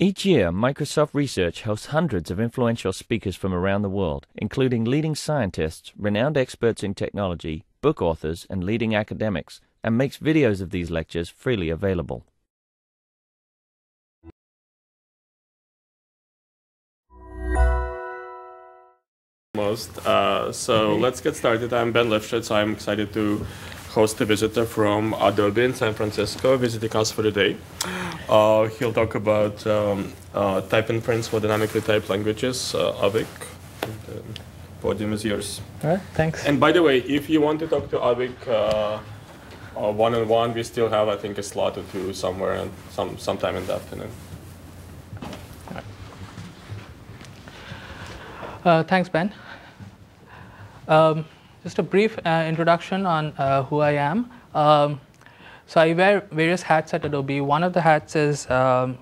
Each year, Microsoft Research hosts hundreds of influential speakers from around the world, including leading scientists, renowned experts in technology, book authors, and leading academics, and makes videos of these lectures freely available. Most. Uh, so let's get started. I'm Ben Livshits. So I'm excited to host a visitor from Adobe in San Francisco visiting us for the day. Uh, he'll talk about um, uh, type inference for dynamically typed languages. Uh, Avik, the podium is yours. All right, thanks. And by the way, if you want to talk to Avik uh, uh, one-on-one, we still have, I think, a slot or two somewhere and some sometime in the afternoon. Uh, thanks, Ben. Um, just a brief uh, introduction on uh, who I am. Um, so I wear various hats at Adobe. One of the hats is um,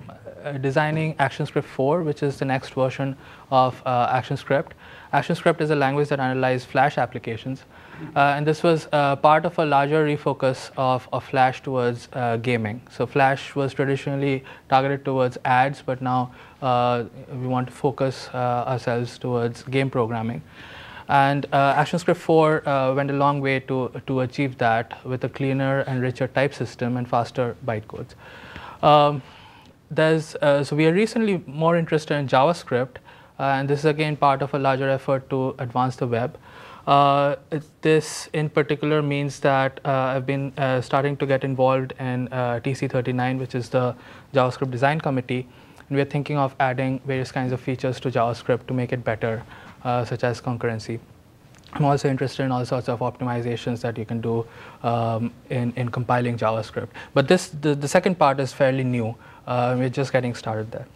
uh, designing ActionScript 4, which is the next version of uh, ActionScript. ActionScript is a language that analyzes Flash applications. Uh, and this was uh, part of a larger refocus of, of Flash towards gaming. So Flash was traditionally targeted towards ads, but now we want to focus ourselves towards game programming. And uh, ActionScript 4 uh, went a long way to, to achieve that with a cleaner and richer type system and faster bytecodes. Um, there's, uh, so we are recently more interested in JavaScript, uh, and this is again part of a larger effort to advance the web. Uh, this in particular means that uh, I've been starting to get involved in TC39, which is the JavaScript design committee, and we're thinking of adding various kinds of features to JavaScript to make it better. Uh, such as concurrency. I'm also interested in all sorts of optimizations that you can do um, in, in compiling JavaScript. But this, the, the second part is fairly new. Uh, we're just getting started there.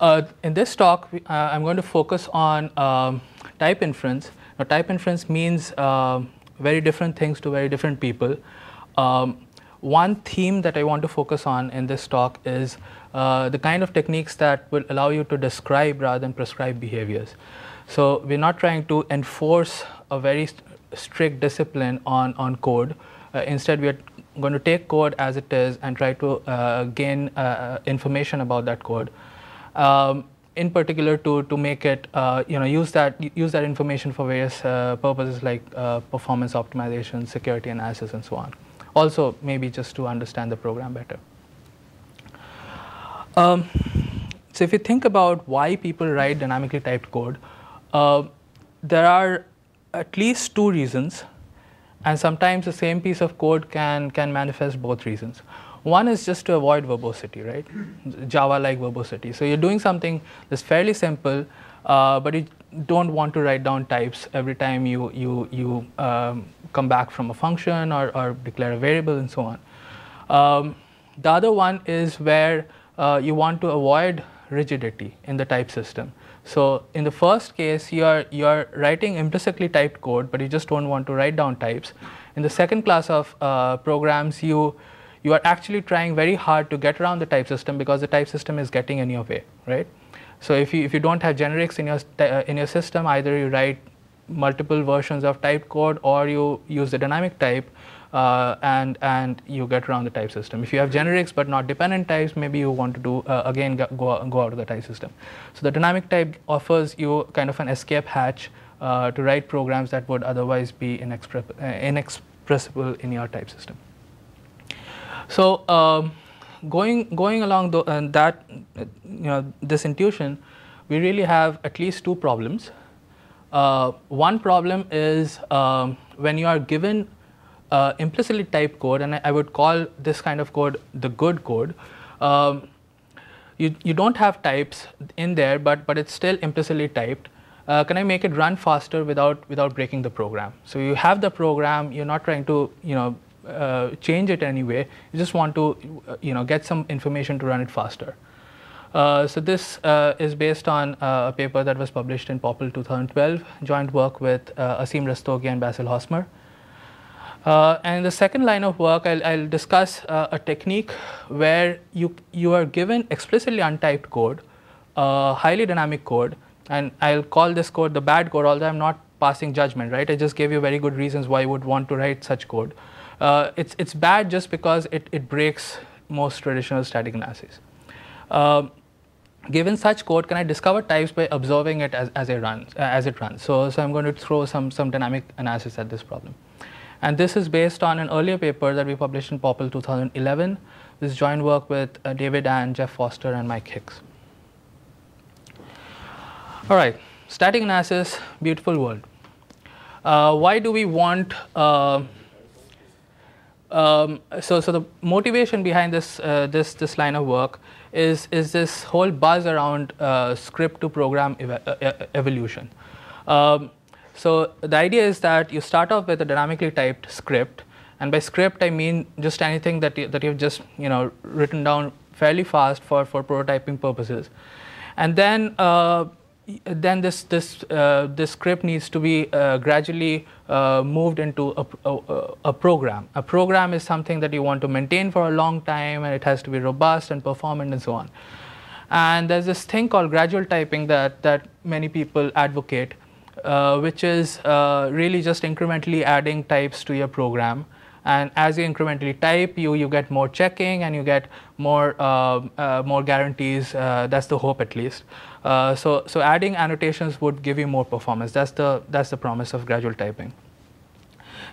Uh, in this talk, uh, I'm going to focus on um, type inference. Now, type inference means uh, very different things to very different people. Um, one theme that I want to focus on in this talk is uh, the kind of techniques that will allow you to describe rather than prescribe behaviors. So we're not trying to enforce a very st strict discipline on, on code. Uh, instead, we're going to take code as it is and try to uh, gain uh, information about that code. Um, in particular, to, to make it, uh, you know, use that, use that information for various purposes like performance optimization, security analysis, and so on. Also, maybe just to understand the program better. Um, so if you think about why people write dynamically typed code, uh, there are at least two reasons, and sometimes the same piece of code can, can manifest both reasons. One is just to avoid verbosity, right? Java-like verbosity. So you're doing something that's fairly simple, uh, but you don't want to write down types every time you, you, you um, come back from a function or, or declare a variable and so on. Um, the other one is where uh, you want to avoid rigidity in the type system. So in the first case, you are, you are writing implicitly typed code, but you just don't want to write down types. In the second class of uh, programs, you, you are actually trying very hard to get around the type system because the type system is getting in your way, right? So if you, if you don't have generics in your, uh, in your system, either you write multiple versions of type code or you use the dynamic type, uh, and and you get around the type system. If you have generics but not dependent types, maybe you want to do uh, again go go out of the type system. So the dynamic type offers you kind of an escape hatch uh, to write programs that would otherwise be uh, inexpressible in your type system. So um, going going along the, uh, that you know this intuition, we really have at least two problems. Uh, one problem is um, when you are given uh, implicitly typed code, and I, I, would call this kind of code the good code. Um, you, you don't have types in there, but, but it's still implicitly typed. Uh, can I make it run faster without, without breaking the program? So you have the program, you're not trying to you know, uh, change it anyway, you just want to uh, you know, get some information to run it faster. Uh, so this uh, is based on uh, a paper that was published in POPL 2012, joint work with Aseem Rastogi and Basil Hosmer. Uh, and the second line of work, I'll, I'll discuss uh, a technique where you, you are given explicitly untyped code, uh, highly dynamic code, and I'll call this code the bad code, although I'm not passing judgment, right? I just gave you very good reasons why you would want to write such code. Uh, it's, it's bad just because it, it breaks most traditional static analysis. Uh, given such code, can I discover types by observing it as, as, it runs, uh, as it runs? So, so I'm going to throw some, some dynamic analysis at this problem. And this is based on an earlier paper that we published in POPL 2011. This joint work with uh, David and Jeff Foster, and Mike Hicks. All right, static analysis, beautiful world. Uh, why do we want uh, um, so, so the motivation behind this, uh, this, this line of work is, is this whole buzz around uh, script to program ev uh, evolution. Um, so the idea is that you start off with a dynamically typed script, and by script I mean just anything that you, that you've just you know written down fairly fast for for prototyping purposes, and then uh, then this this uh, this script needs to be uh, gradually uh, moved into a, a, a, program. A program is something that you want to maintain for a long time, and it has to be robust and performant and so on. And there's this thing called gradual typing that that many people advocate, uh, which is uh, really just incrementally adding types to your program and as you incrementally type you you get more checking and you get more uh, more guarantees that's the hope at least uh, so so adding annotations would give you more performance that's the that's the promise of gradual typing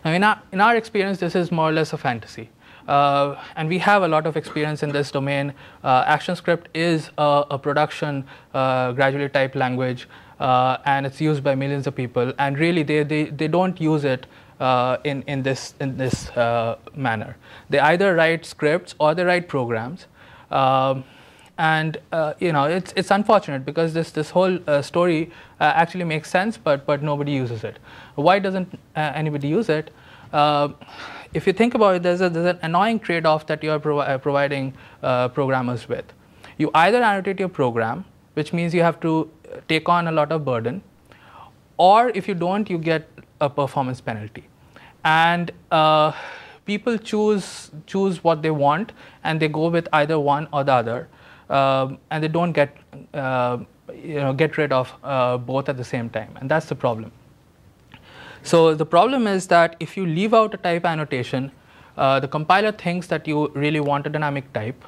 now in our in our experience this is more or less a fantasy uh, and we have a lot of experience in this domain. Uh, ActionScript is a, a production gradually typed language, and it's used by millions of people. And really, they, they, they don't use it uh, in, in this, in this uh, manner. They either write scripts or they write programs. Um, and uh, you know it's, it's unfortunate because this, this whole uh, story uh, actually makes sense, but, but nobody uses it. Why doesn't uh, anybody use it? if you think about it, there's, a, there's an annoying trade-off that you're provi providing programmers with. You either annotate your program, which means you have to take on a lot of burden, or if you don't, you get a performance penalty and uh, people choose choose what they want and they go with either one or the other and they don't get uh, you know get rid of uh, both at the same time and that's the problem. So the problem is that if you leave out a type annotation uh, the compiler thinks that you really want a dynamic type.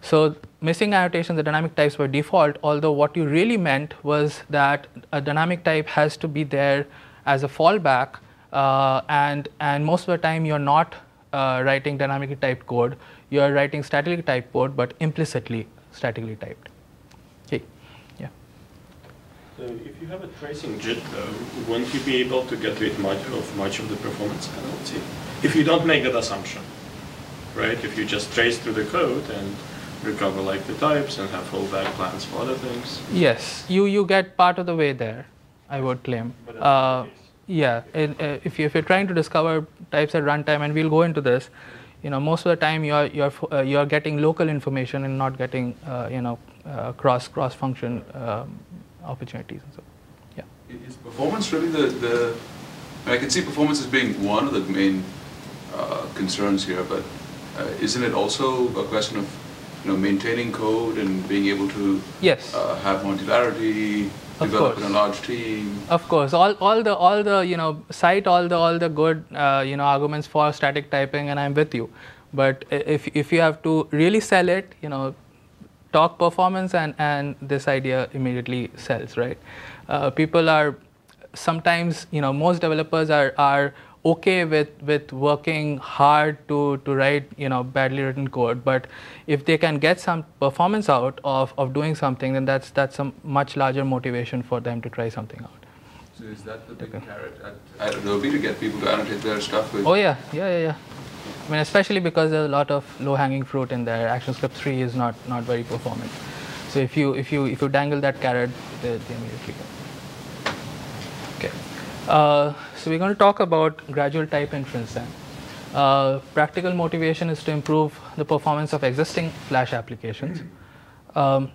So missing annotations the dynamic types by default although what you really meant was that a dynamic type has to be there as a fallback uh, and, and most of the time you're not uh, writing dynamically typed code, you're writing statically typed code, but implicitly statically typed. Okay, yeah. So if you have a tracing JIT, though, won't you be able to get rid much of much of the performance penalty? If you don't make that assumption, right? If you just trace through the code and recover like the types and have fallback plans for other things. Yes, you, you get part of the way there, I would claim. Uh, yeah, uh, if, if you're trying to discover types at runtime, and we'll go into this, you know, most of the time you're you're uh, you're getting local information and not getting uh, you know uh, cross cross function um, opportunities and so. Yeah. Is performance really the the? I can see performance as being one of the main uh, concerns here, but uh, isn't it also a question of you know maintaining code and being able to yes have modularity? Of course. a large team. Of course, all, all the all the you know cite all the all the good uh, you know arguments for static typing, and I'm with you. But if if you have to really sell it, you know, talk performance, and and this idea immediately sells, right? Uh, people are sometimes you know most developers are are okay with with working hard to to write you know badly written code but if they can get some performance out of of doing something then that's that's a much larger motivation for them to try something out. So is that the big okay. carrot at, at Adobe to get people to annotate their stuff with? Oh yeah. Yeah yeah yeah. I mean especially because there's a lot of low hanging fruit in there. ActionScript 3 is not not very performant. So if you if you if you dangle that carrot they, they immediately go uh, so we're going to talk about gradual type inference then. Uh, practical motivation is to improve the performance of existing Flash applications um,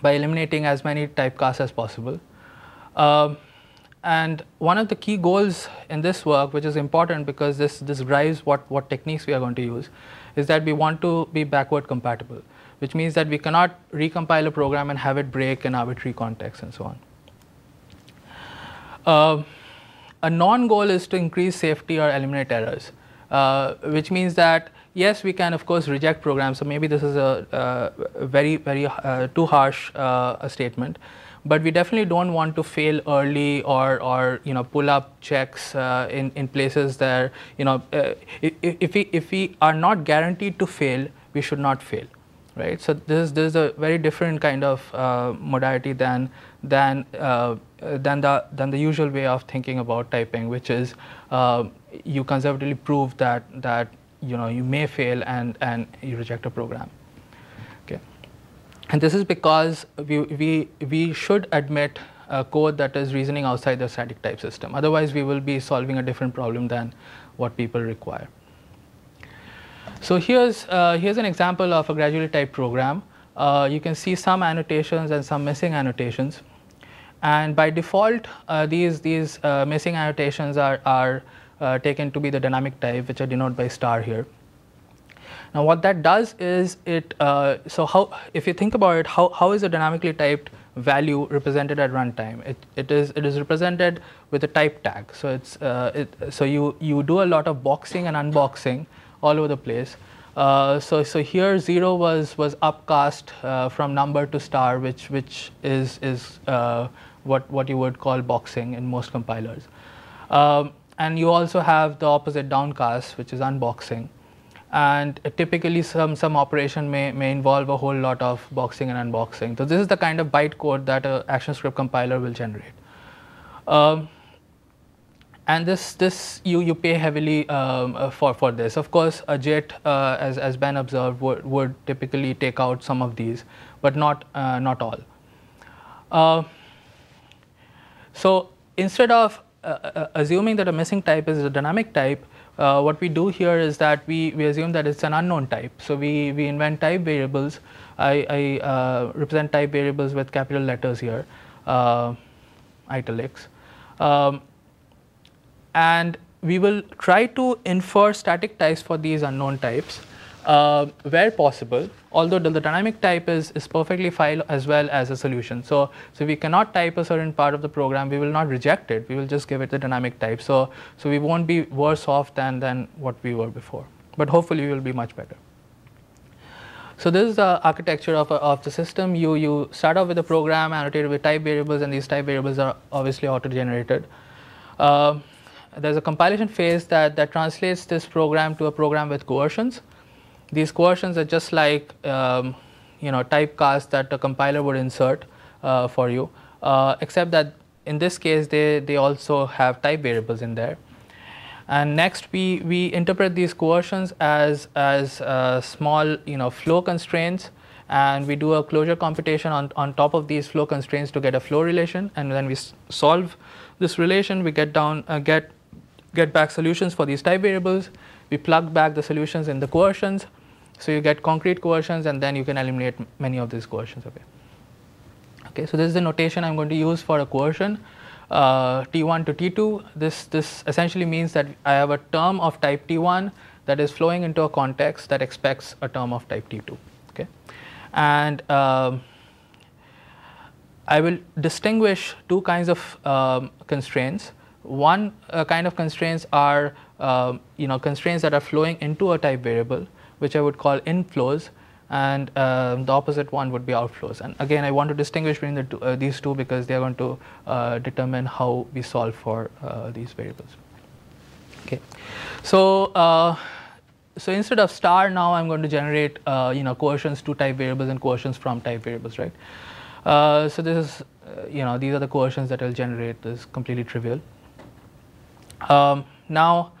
by eliminating as many typecasts as possible. Um, and one of the key goals in this work, which is important because this, this drives what, what techniques we are going to use, is that we want to be backward compatible, which means that we cannot recompile a program and have it break in arbitrary contexts and so on. Uh, a non-goal is to increase safety or eliminate errors, uh, which means that yes, we can of course reject programs. So maybe this is a, a very, very uh, too harsh uh, a statement, but we definitely don't want to fail early or, or you know pull up checks uh, in in places there. You know, uh, if, if we if we are not guaranteed to fail, we should not fail, right? So this is this is a very different kind of uh, modality than than uh, than the than the usual way of thinking about typing, which is you conservatively prove that that you know you may fail and and you reject a program. Okay. And this is because we we we should admit a code that is reasoning outside the static type system. Otherwise we will be solving a different problem than what people require. So here's uh, here's an example of a gradually typed program. Uh, you can see some annotations and some missing annotations and by default uh, these these uh, missing annotations are are uh, taken to be the dynamic type which are denoted by star here. Now what that does is it, uh, so how, if you think about it, how, how is a dynamically typed value represented at runtime? It, it, is, it is represented with a type tag. So, it's, uh, it, so you, you do a lot of boxing and unboxing all over the place. Uh, so, so here zero was, was upcast from number to star, which, which is, is what, what you would call boxing in most compilers. Um, and you also have the opposite downcast, which is unboxing. And typically, some, some operation may, may involve a whole lot of boxing and unboxing. So, this is the kind of bytecode that an ActionScript compiler will generate. Um, and this, this you, you pay heavily um, uh, for, for this. Of course, a JIT, uh, as, as Ben observed, would, would typically take out some of these, but not, uh, not all. Uh, so, instead of uh, uh, assuming that a missing type is a dynamic type, uh, what we do here is that we, we assume that it's an unknown type. So we, we invent type variables. I, I uh, represent type variables with capital letters here, uh, italics. Um, and we will try to infer static types for these unknown types uh, where possible although the, dynamic type is, is perfectly fine as well as a solution. So, so we cannot type a certain part of the program, we will not reject it, we will just give it the dynamic type. So, so we won't be worse off than, than what we were before, but hopefully we will be much better. So this is the architecture of, of the system. You, you start off with a program annotated with type variables and these type variables are obviously auto-generated. Uh, there's a compilation phase that, that translates this program to a program with coercions. These coercions are just like um, you know typecast that a compiler would insert uh, for you, uh, except that in this case they, they also have type variables in there. And next we, we interpret these coercions as, as uh, small you know flow constraints. And we do a closure computation on, on top of these flow constraints to get a flow relation. And then we solve this relation we get down uh, get get back solutions for these type variables. We plug back the solutions in the coercions so you get concrete coercions and then you can eliminate many of these coercions. Okay. Okay, so this is the notation I'm going to use for a coercion. Uh, T1 to T2. This, this essentially means that I have a term of type T1 that is flowing into a context that expects a term of type T2. Okay, and um, I will distinguish two kinds of um, constraints. One uh, kind of constraints are uh, you know constraints that are flowing into a type variable, which I would call inflows, and uh, the opposite one would be outflows. And again, I want to distinguish between the two, uh, these two because they are going to uh, determine how we solve for uh, these variables. Okay, so uh, so instead of star, now I'm going to generate uh, you know coercions to type variables and coercions from type variables, right? so this is you know these are the coercions that I'll generate. This is completely trivial. Um, now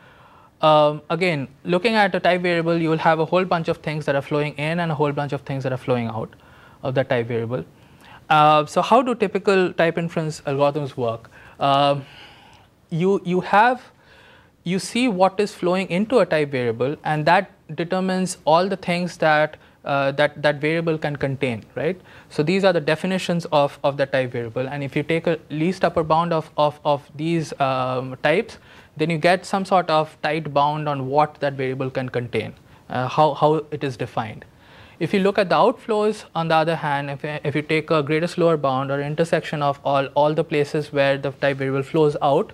um, again, looking at a type variable, you will have a whole bunch of things that are flowing in and a whole bunch of things that are flowing out of that type variable. Uh, so how do typical type inference algorithms work? Uh, you, you have, you see what is flowing into a type variable and that determines all the things that uh, that that variable can contain, right? So these are the definitions of of the type variable, and if you take a least upper bound of of of these um, types, then you get some sort of tight bound on what that variable can contain, uh, how, how it is defined. If you look at the outflows, on the other hand, if, if you take a greatest lower bound or intersection of all, all the places where the type variable flows out,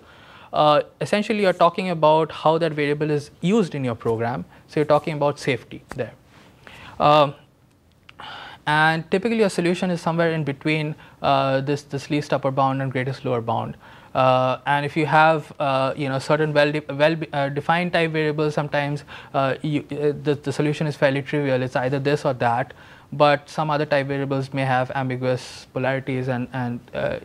uh, essentially you're talking about how that variable is used in your program. So you're talking about safety there. Um, and typically a solution is somewhere in between uh, this, this least upper bound and greatest lower bound. Uh, and if you have uh, you know certain well, de well uh, defined type variables, sometimes uh, you, uh, the, the solution is fairly trivial. It's either this or that. But some other type variables may have ambiguous polarities, and and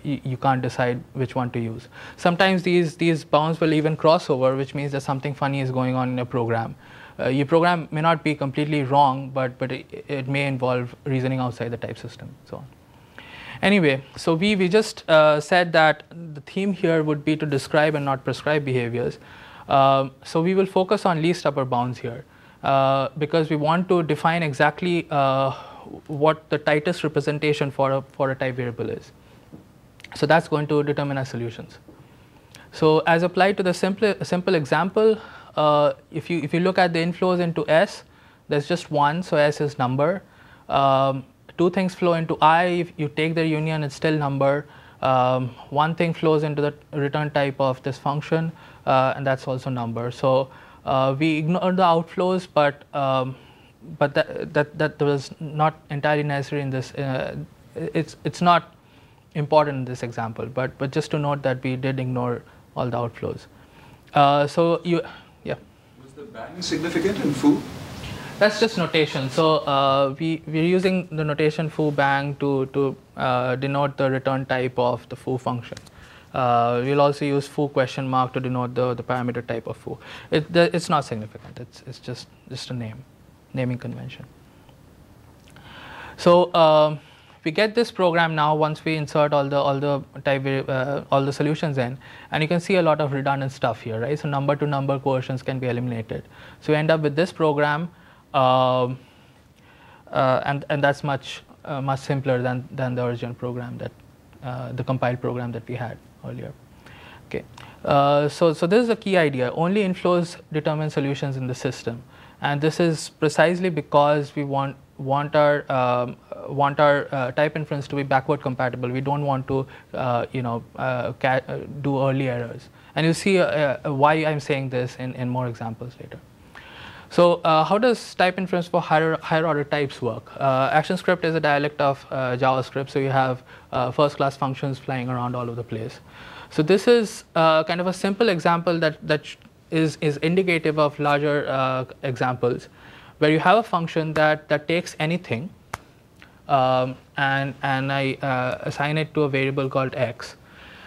you, you, can't decide which one to use. Sometimes these these bounds will even cross over, which means that something funny is going on in a program. Uh, your program may not be completely wrong, but, but it, it, may involve reasoning outside the type system, so on. Anyway, so we, we just uh, said that the theme here would be to describe and not prescribe behaviors. Uh, so we will focus on least upper bounds here uh, because we want to define exactly uh, what the tightest representation for a, for a type variable is. So that's going to determine our solutions. So as applied to the simple, simple example, uh, if you if you look at the inflows into S, there's just one, so S is number. Um, two things flow into I. If you take their union, it's still number. Um, one thing flows into the return type of this function, uh, and that's also number. So uh, we ignore the outflows, but um, but that, that that was not entirely necessary in this. Uh, it's it's not important in this example, but but just to note that we did ignore all the outflows. Uh, so you yeah. Was the bang significant in foo? That's just notation. So uh, we we're using the notation foo bang to to uh, denote the return type of the foo function. Uh, we'll also use foo question mark to denote the, the parameter type of foo. It, the, it's not significant. It's it's just just a name, naming convention. So. Um, we get this program now once we insert all the all the type uh, all the solutions in and you can see a lot of redundant stuff here right so number to number coercions can be eliminated so we end up with this program uh, uh, and and that's much uh, much simpler than than the original program that uh, the compiled program that we had earlier okay so so this is a key idea only inflows determine solutions in the system and this is precisely because we want want our um, want our uh, type inference to be backward compatible. We don't want to uh, you know uh, do early errors. And you'll see why I'm saying this in, in more examples later. So how does type inference for higher, higher order types work? ActionScript is a dialect of JavaScript, so you have first class functions flying around all over the place. So this is kind of a simple example that, that is, is indicative of larger examples where you have a function that, that takes anything um, and, and I uh, assign it to a variable called x.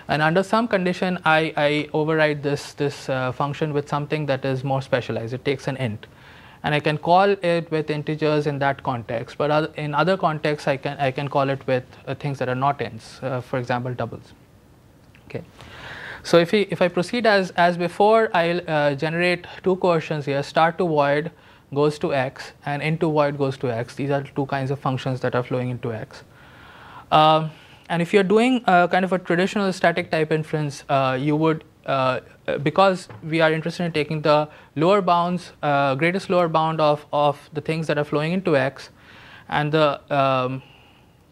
And under some condition, I, I override this, this uh, function with something that is more specialized. It takes an int. And I can call it with integers in that context. But in other contexts, I can, I can call it with uh, things that are not ints, uh, for example, doubles. Okay. So if, we, if I proceed as, as before, I'll uh, generate two coercions here, star to void, goes to x and into void goes to x. These are two kinds of functions that are flowing into x. Uh, and if you're doing a kind of a traditional static type inference, uh, you would, uh, because we are interested in taking the lower bounds, uh, greatest lower bound of, of the things that are flowing into x, and the, um,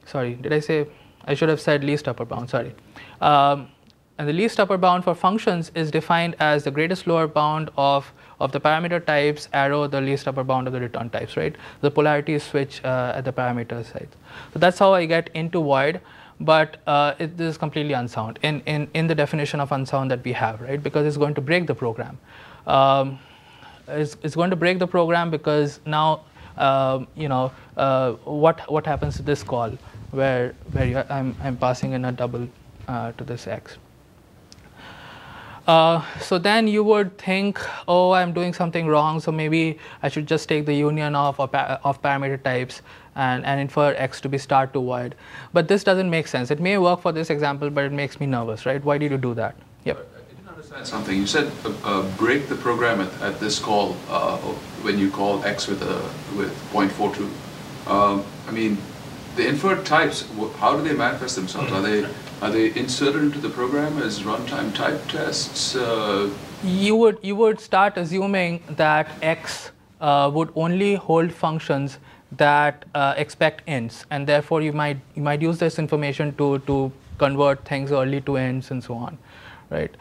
sorry, did I say, I should have said least upper bound, sorry. Um, and the least upper bound for functions is defined as the greatest lower bound of of the parameter types arrow the least upper bound of the return types, right? The polarity switch uh, at the parameter side. So that's how I get into void, but uh, it, this is completely unsound in, in, in the definition of unsound that we have, right? Because it's going to break the program. Um, it's, it's going to break the program because now, uh, you know, uh, what, what happens to this call where, where I'm, I'm passing in a double uh, to this x. Uh, so then you would think, oh, I'm doing something wrong, so maybe I should just take the union of, of parameter types and, and infer x to be star to void. But this doesn't make sense. It may work for this example, but it makes me nervous, right? Why did you do that? Yep. I didn't understand something. You said uh, uh, break the program at, at this call uh, when you call x with a with 0.42. Um, I mean, the inferred types, how do they manifest themselves? Are they are they inserted into the program as runtime type tests? Uh, you would you would start assuming that X uh, would only hold functions that uh, expect ints, and therefore you might you might use this information to to convert things early to ints and so on, right?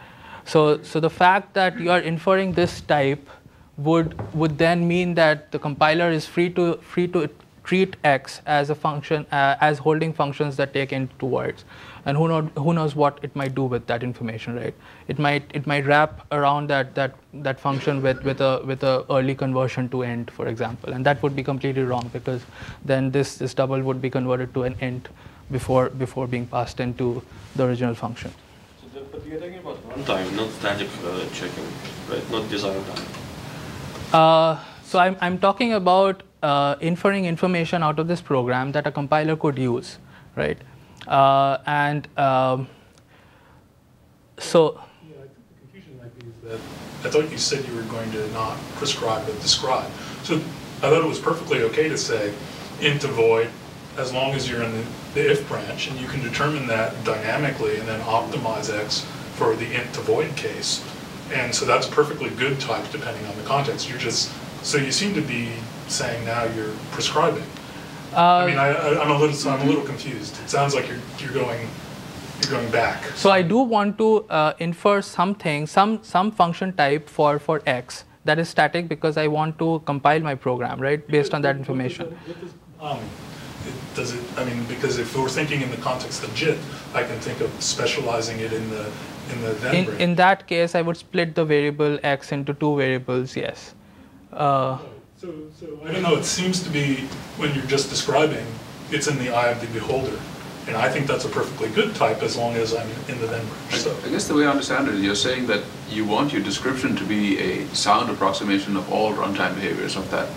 So, so the fact that you are inferring this type would would then mean that the compiler is free to free to treat x as a function uh, as holding functions that take int to voids and who, know, who knows what it might do with that information right? It might it might wrap around that that that function with with a with a early conversion to int for example. And that would be completely wrong because then this this double would be converted to an int before before being passed into the original function. So the, but you're talking about runtime not static uh, checking right? Not design time. Uh, so I'm, I'm talking about uh, inferring information out of this program that a compiler could use, right? Uh, and um, so. I I thought you said you were going to not prescribe but describe. So I thought it was perfectly okay to say int to void as long as you're in the, the if branch and you can determine that dynamically and then optimize x for the int to void case. And so that's perfectly good type depending on the context. You're just, so you seem to be saying now you're prescribing. I mean, I, I'm a little, so I'm a little confused. It sounds like you're, you're going, you're going back. So I do want to uh, infer something, some some function type for for x that is static because I want to compile my program, right, based on that information. Um, it, does it? I mean, because if we're thinking in the context of JIT, I can think of specializing it in the in the In in that case, I would split the variable x into two variables. Yes. Uh, So, so I don't know. It seems to be when you're just describing, it's in the eye of the beholder, and I think that's a perfectly good type as long as I'm in the then branch. So. I guess the way I understand it, you're saying that you want your description to be a sound approximation of all runtime behaviors of that,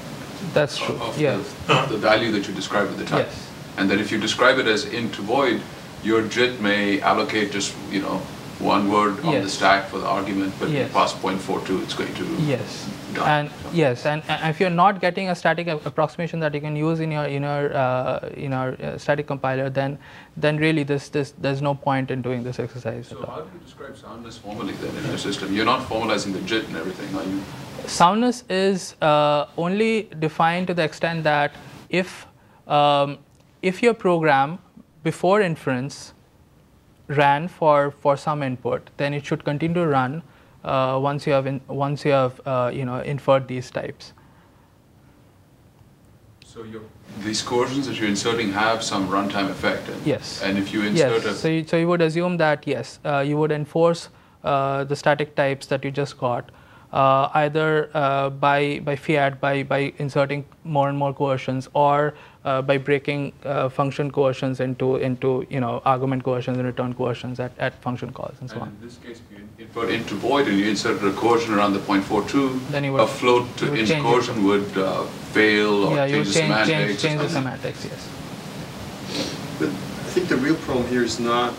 that's true. of Yeah. the, the value that you describe at the time. Yes. And that if you describe it as int void, your JIT may allocate just, you know, one word on the stack for the argument, but Yes. you pass 0.42, it's going to Yes. die. And yes, and, and if you're not getting a static approximation that you can use in your in your uh, in our uh, static compiler, then then really this this there's no point in doing this exercise So at all. how do you describe soundness formally then in your system? You're not formalizing the JIT and everything, are you? Soundness is uh, only defined to the extent that if um, if your program before inference ran for for some input, then it should continue to run uh, once you have in, once you have uh, you know inferred these types. So your, these coercions that you're inserting have some runtime effect. And, Yes. And if you insert Yes. a So you, so you would assume that yes, uh, you would enforce uh, the static types that you just got, uh, either uh, by by fiat by by inserting more and more coercions, or uh, by breaking uh, function coercions into into you know argument coercions and return coercions at, at function calls and so And on. in this case, if you invert int to void and you inserted a coercion around the 0.42, Then you would- a float you to would int it. coercion would uh, fail or Yeah, you change would the change semantics. change, change the semantics. Yes. But I think the real problem here is not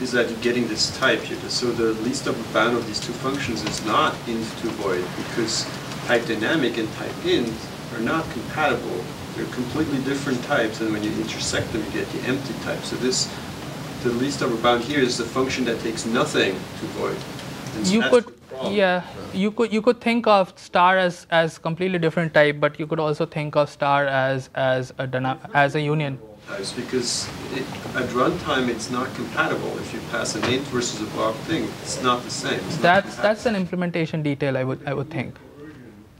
is that you're getting this type here. So the least upper bound of these two functions is not int to void because type dynamic and type int are not compatible. They're completely different types, and when you intersect them, you get the empty type. So this, the least upper bound here is the function that takes nothing to void. And so you could yeah you could you could think of star as as completely different type but you could also think of star as as a as a union types because it, at runtime it's not compatible. If you pass an int versus a block thing, it's not the same. It's that's that's an implementation detail i would i would think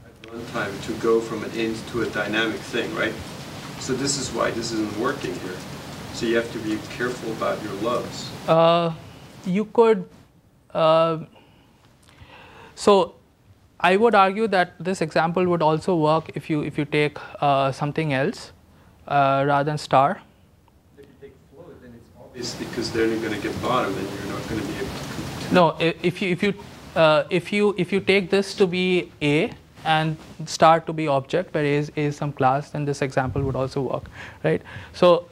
at runtime to go from an int to a dynamic thing, right? So this is why this isn't working here. So you have to be careful about your loves. uh, you could uh, so i would argue that this example would also work if you if you take uh, something else rather than star If you take float, then it's obvious because then you're going to get bottom, and you're not going to be able to. No, if you if you uh, if you if you take this to be a and star to be object, where a is, a is some class, then this example would also work, right? So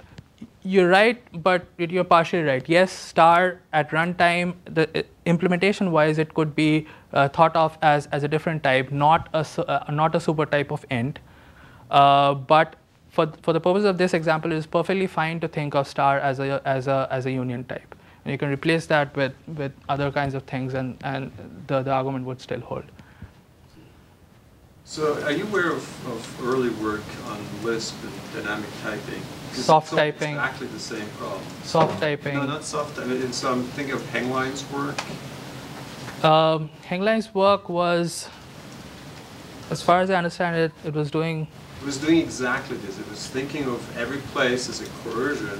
you're right, but you're partially right. Yes, star at runtime, the uh, implementation wise, it could be uh, thought of as as a different type, not a uh, not a super type of int, uh, but for, for the purpose of this example, it is perfectly fine to think of star as a, as a, as a union type. And you can replace that with, with other kinds of things, and, and the, the argument would still hold. So are you aware of, of early work on Lisp and dynamic typing? Soft it's typing. Exactly the same problem. Soft typing. No, not soft typing. And so I'm thinking of Henglein's work. Um, Henglein's work was, as far as I understand it, it was doing. It was doing exactly this. It was thinking of every place as a coercion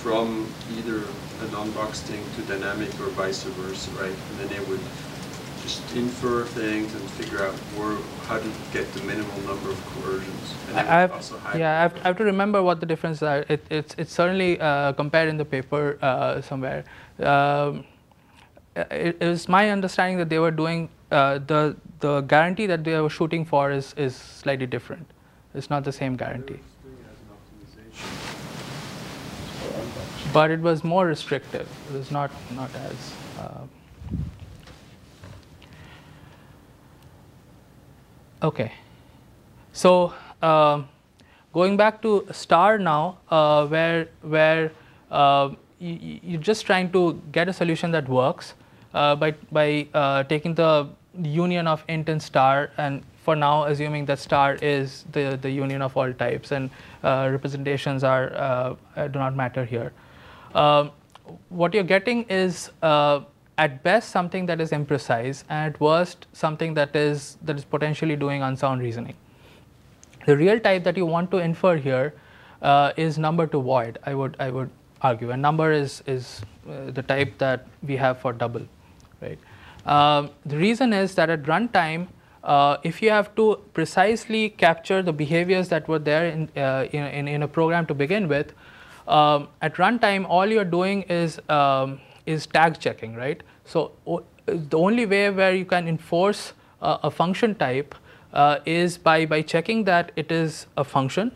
from either a non-box thing to dynamic or vice versa, right? And then they would just infer things and figure out where, how to get the minimal number of coercions. I they I would have, yeah, I have, I have to remember what the differences are. It, it's, it's certainly uh, compared in the paper uh, somewhere. Um, it, it was my understanding that they were doing uh, the the guarantee that they were shooting for is is slightly different. It's not the same guarantee, but it was more restrictive. It was not not as. Uh, okay, so um going back to star now, uh, where where uh, you, you're just trying to get a solution that works uh, by by uh, taking the union of int and star, and for now assuming that star is the the union of all types, and uh, representations are uh, uh, do not matter here. Um, what you're getting is uh, at best something that is imprecise, and at worst something that is that is potentially doing unsound reasoning. The real type that you want to infer here uh, is number to void. I would I would argue, and number is is uh, the type that we have for double, right? Um, the reason is that at runtime, uh, if you have to precisely capture the behaviors that were there in uh, in, in, in a program to begin with, um, at runtime all you're doing is um, is tag checking, right? So the only way where you can enforce uh, a function type uh, is by, by checking that it is a function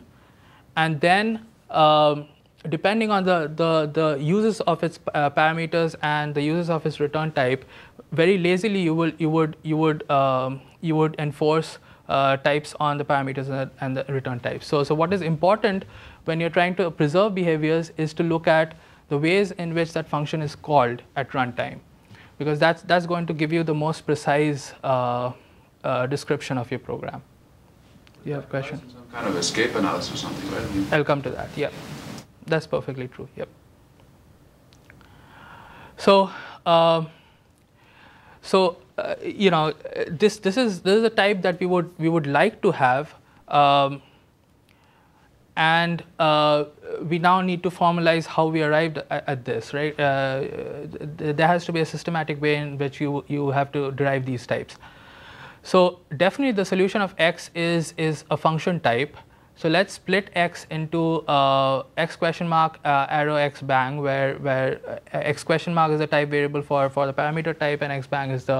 and then um, depending on the, the, the uses of its uh, parameters and the uses of its return type, very lazily you will you would you would um, you would enforce uh, types on the parameters and the, and the return types. So so what is important when you're trying to preserve behaviors is to look at the ways in which that function is called at runtime, because that's that's going to give you the most precise uh, uh, description of your program. You have a question? Some kind of escape analysis or something, right? I'll come to that. Yep, that's perfectly true. Yep. So, um so you know, this this is this is a type that we would we would like to have, um, and uh, we now need to formalize how we arrived at, at this. Right? Uh, th- there has to be a systematic way in which you you have to derive these types. So definitely the solution of x is is a function type. So let's split x into uh, x question mark uh, arrow x bang, where where uh, x question mark is the type variable for for the parameter type, and x bang is the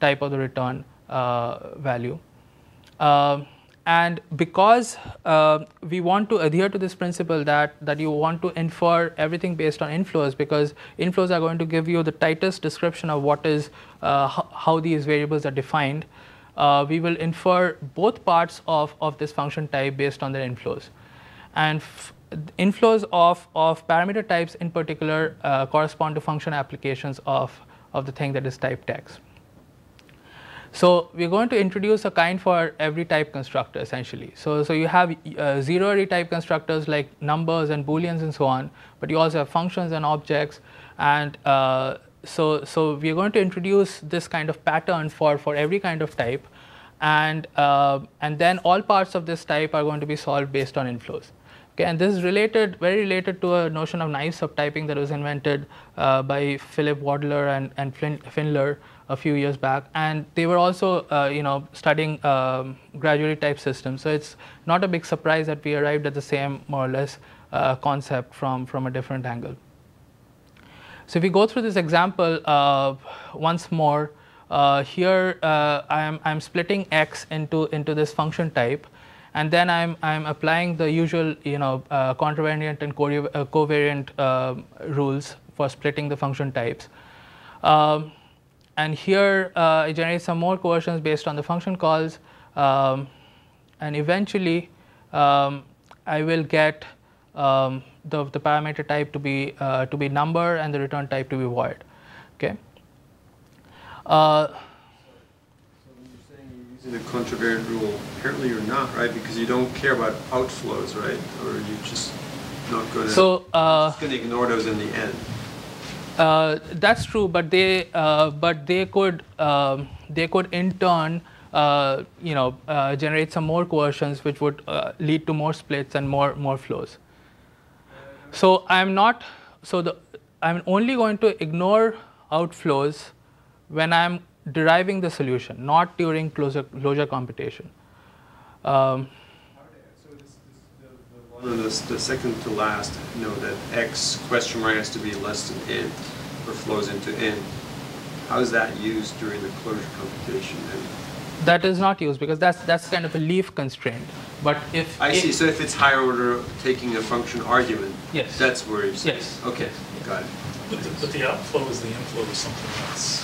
type of the return uh, value. Um, and because uh, we want to adhere to this principle that that you want to infer everything based on inflows, because inflows are going to give you the tightest description of what is uh, how, these variables are defined uh, we will infer both parts of, of this function type based on their inflows. And inflows of, of parameter types in particular uh, correspond to function applications of, of the thing that is typed x. So we're going to introduce a kind for every type constructor essentially. So, so you have uh, zero array type constructors like numbers and booleans and so on, but you also have functions and objects and uh, so, so we are going to introduce this kind of pattern for, for every kind of type, and uh, and then all parts of this type are going to be solved based on inflows. Okay, and this is related, very related to a notion of naive subtyping that was invented uh, by Philip Wadler and and Flin- Findler a few years back, and they were also uh, you know studying um, gradually typed systems. So it's not a big surprise that we arrived at the same more or less uh, concept from from a different angle. So if we go through this example uh, once more, uh, here uh, I'm, I'm splitting x into, into this function type, and then I'm, I'm applying the usual you know, uh, contravariant and co- covariant um, rules for splitting the function types. Um, and here uh, I generate some more coercions based on the function calls, um, and eventually um, I will get um, the, the parameter type to be uh, to be number and the return type to be void. Okay. Uh, So when you're saying you're using the contravariant rule, apparently you're not, right? Because you don't care about outflows, right? Or you're just not going to. so uh, just going to ignore those in the end. Uh, that's true, but they uh, but they could um, they could in turn uh, you know uh, generate some more coercions, which would uh, lead to more splits and more more flows. So I'm not so the I'm only going to ignore outflows when I'm deriving the solution, not during closure closure computation. Um, So this, this, the, the one on the, the second to last note that x question mark has to be less than n or flows into n. How is that used during the closure computation? And that is not used because that's that's kind of a leaf constraint. But if I see. So if it's higher order taking a function argument, Yes. that's where it's. Yes. Okay, got it. But the, but the outflow is the inflow of something else.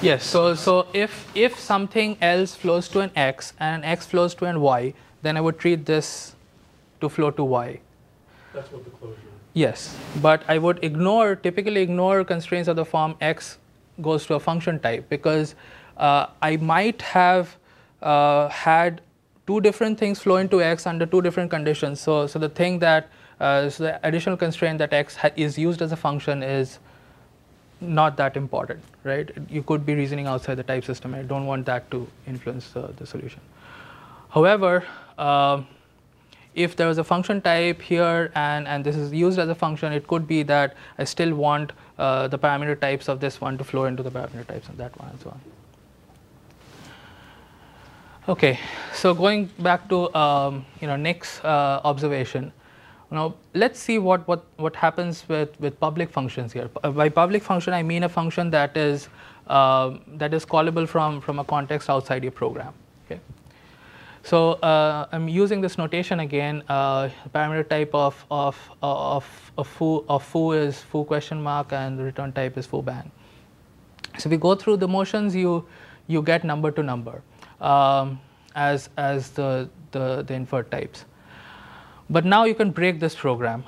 Yes. So so if if something else flows to an x and an x flows to an y, then I would treat this to flow to y. That's what the closure. Yes. But I would ignore typically ignore constraints of the form x goes to a function type because uh, I might have uh, had two different things flow into x under two different conditions. So so the thing that uh, so the additional constraint that x is used as a function is not that important, right? You could be reasoning outside the type system. I don't want that to influence uh, the solution. However, um if there was a function type here and, and this is used as a function, it could be that I still want uh, the parameter types of this one to flow into the parameter types of that one and so on. Okay, so going back to um, you know Nick's uh, observation, now let's see what, what, what happens with, with public functions here. Uh, By public function, I mean a function that is um that is callable from, from a context outside your program. So uh, I'm using this notation again. Uh, parameter type of of of of foo of foo is foo question mark, and the return type is foo bang. So we go through the motions. You you get number to number um, as as the, the the inferred types. But now you can break this program,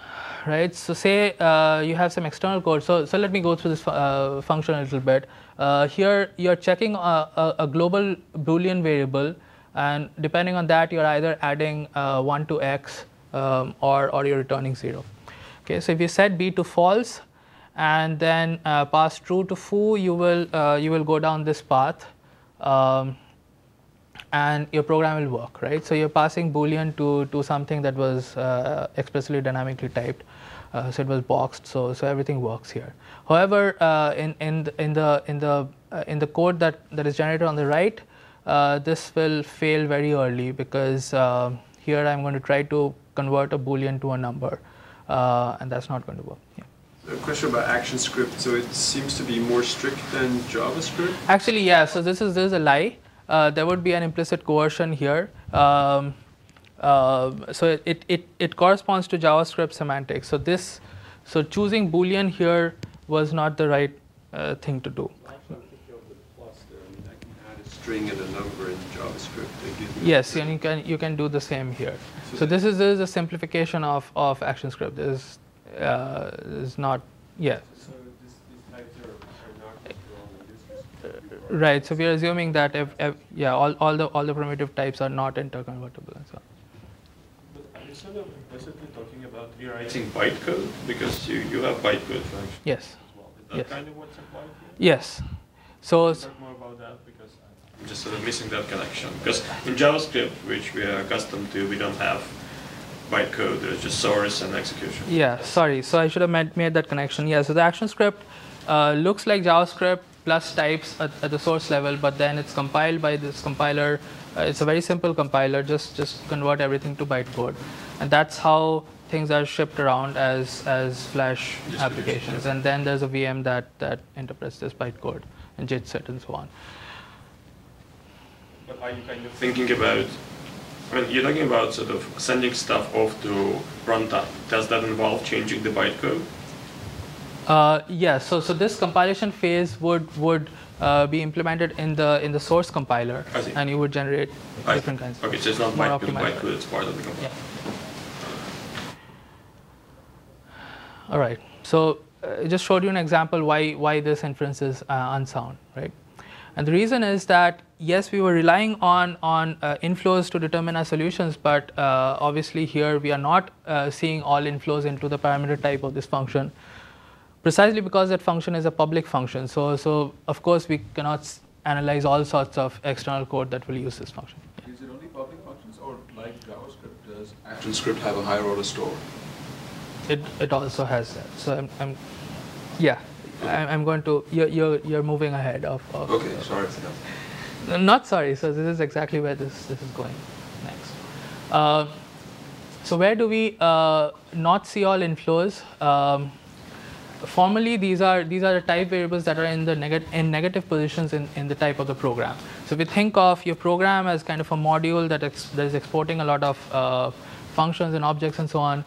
right? So say uh, you have some external code. So so let me go through this uh, function a little bit. Uh, here you're checking a, a, a global Boolean variable, and depending on that, you're either adding uh, one to x um, or or you're returning zero. Okay, so if you set b to false, and then uh, pass true to foo, you will uh, you will go down this path. Um, and your program will work, right? So you're passing Boolean to, to something that was uh, explicitly dynamically typed. Uh, so it was boxed, so, so everything works here. However, uh, in, in, the, in the, in the, in the code that, that is generated on the right, this will fail very early because uh, here I'm going to try to convert a Boolean to a number, uh, and that's not going to work. Yeah. A question about ActionScript. So it seems to be more strict than JavaScript. Actually, yeah. So this is this is a lie. Uh, there would be an implicit coercion here. Um, uh, so it, it it corresponds to JavaScript semantics. So this, so choosing Boolean here was not the right uh, thing to do. String and a number in JavaScript. Give Yes, and you can you can do the same here. So this is, this is a simplification of of ActionScript. This uh, is not yeah. So this, these types are, are not controlled in Right. So we are assuming that if, if yeah all, all the all the primitive types are not interconvertible and so on. But are you sort of implicitly talking about rewriting bytecode? Because you, you have bytecode functions Yes. as well. Is that Yes. kind of what's implied here? Yes. So Can talk more about that? Just sort of missing that connection. Because in JavaScript, which we are accustomed to, we don't have bytecode. There's just source and execution. Yeah, sorry. So I should have made, made that connection. Yeah, so the action script uh, looks like JavaScript plus types at, at the source level, but then it's compiled by this compiler. Uh, it's a very simple compiler. Just just convert everything to bytecode, and that's how things are shipped around as as Flash applications. And then there's a VM that that interprets this bytecode and JITs it and so on. But are you kind of thinking about? I mean, you're talking about sort of sending stuff off to runtime. Does that involve changing the bytecode? Uh, yeah, so so this compilation phase would would uh, be implemented in the in the source compiler, and you would generate I- different kinds. Okay, so it's not bytecode, bytecode, it's part of the compiler. Yeah. All right. So uh, just showed you an example why why this inference is uh, unsound, right? And the reason is that yes, we were relying on on uh, inflows to determine our solutions, but uh, obviously here we are not uh, seeing all inflows into the parameter type of this function. precisely because that function is a public function. So, so of course we cannot analyze all sorts of external code that will use this function. Is it only public functions or like JavaScript does ActionScript have a higher order store? It, it also has that. So I'm, I'm yeah, I'm, I'm going to, you're, you're, you're moving ahead of. of Okay, sorry. No, Not sorry. So this is exactly where this, this is going next. Uh, so where do we uh, not see all inflows? Um, formally, these are these are the type variables that are in the neg- in negative positions in, in the type of the program. So if we think of your program as kind of a module that, ex- that is exporting a lot of uh, functions and objects and so on.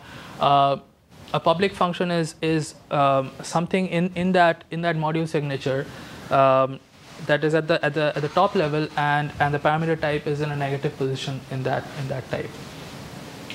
A public function is is um, something in, in that in that module signature um, that is at the at the at the top level and and the parameter type is in a negative position in that in that type.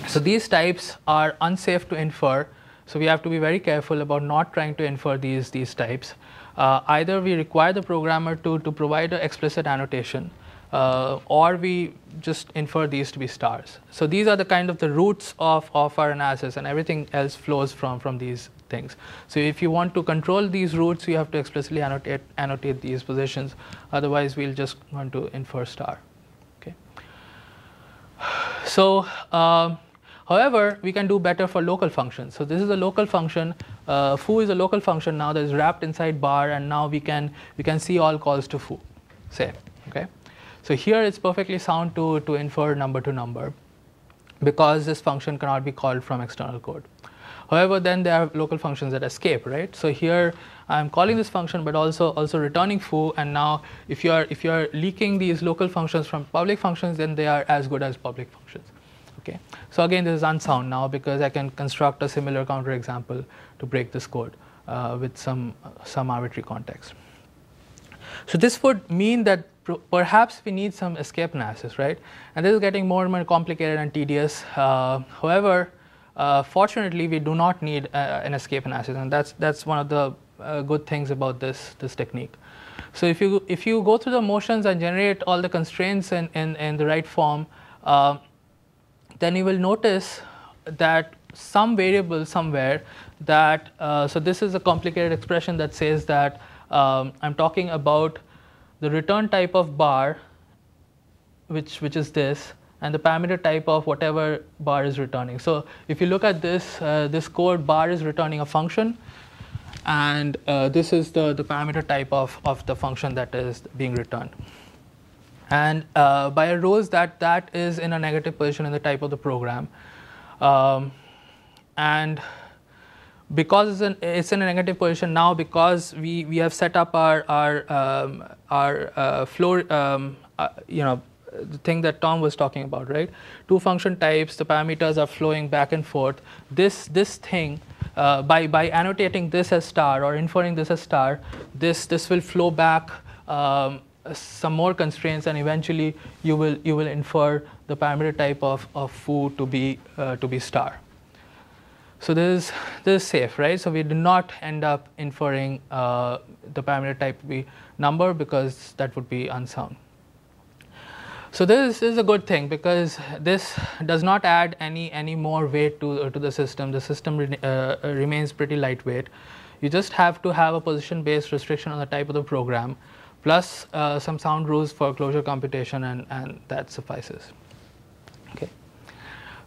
So these types are unsafe to infer. So we have to be very careful about not trying to infer these these types. Uh, either we require the programmer to to provide an explicit annotation, uh, or we just infer these to be stars. So these are the kind of the roots of, of our analysis and everything else flows from, from these things. So if you want to control these roots, you have to explicitly annotate, annotate these positions. Otherwise, we'll just want to infer star. Okay. So, um, however, we can do better for local functions. So this is a local function. Uh, foo is a local function now that is wrapped inside bar, and now we can we can see all calls to foo. Say. So here it's perfectly sound to, to infer number to number because this function cannot be called from external code. However, then there are local functions that escape, right? So here I'm calling this function, but also also returning foo. And now, if you are if you are leaking these local functions from public functions, then they are as good as public functions. Okay. So again, this is unsound now because I can construct a similar counterexample to break this code uh, with some some arbitrary context. So this would mean that perhaps we need some escape analysis, right? And this is getting more and more complicated and tedious. Uh, however, uh, fortunately, we do not need uh, an escape analysis, and that's that's one of the uh, good things about this this technique. So if you if you go through the motions and generate all the constraints in in, in the right form, uh, then you will notice that some variable somewhere that uh, so this is a complicated expression that says that um, I'm talking about the return type of bar, which, which is this, and the parameter type of whatever bar is returning. So if you look at this, uh, this code bar is returning a function, and uh, this is the, the parameter type of, of the function that is being returned. And uh, by a rules that that is in a negative position in the type of the program. Um, and because it's in, it's in, a negative position now because we, we have set up our our um, our uh, flow um, uh, you know the thing that Tom was talking about right? Two function types the parameters are flowing back and forth. This this thing uh, by by annotating this as star or inferring this as star this this will flow back um, some more constraints and eventually you will you will infer the parameter type of, of foo to be uh, to be star so this is, this is safe, right? So we do not end up inferring uh, the parameter type to be number because that would be unsound. So this is a good thing because this does not add any any more weight to uh, to the system. The system re uh, remains pretty lightweight. You just have to have a position-based restriction on the type of the program, plus uh, some sound rules for closure computation, and and that suffices. Okay.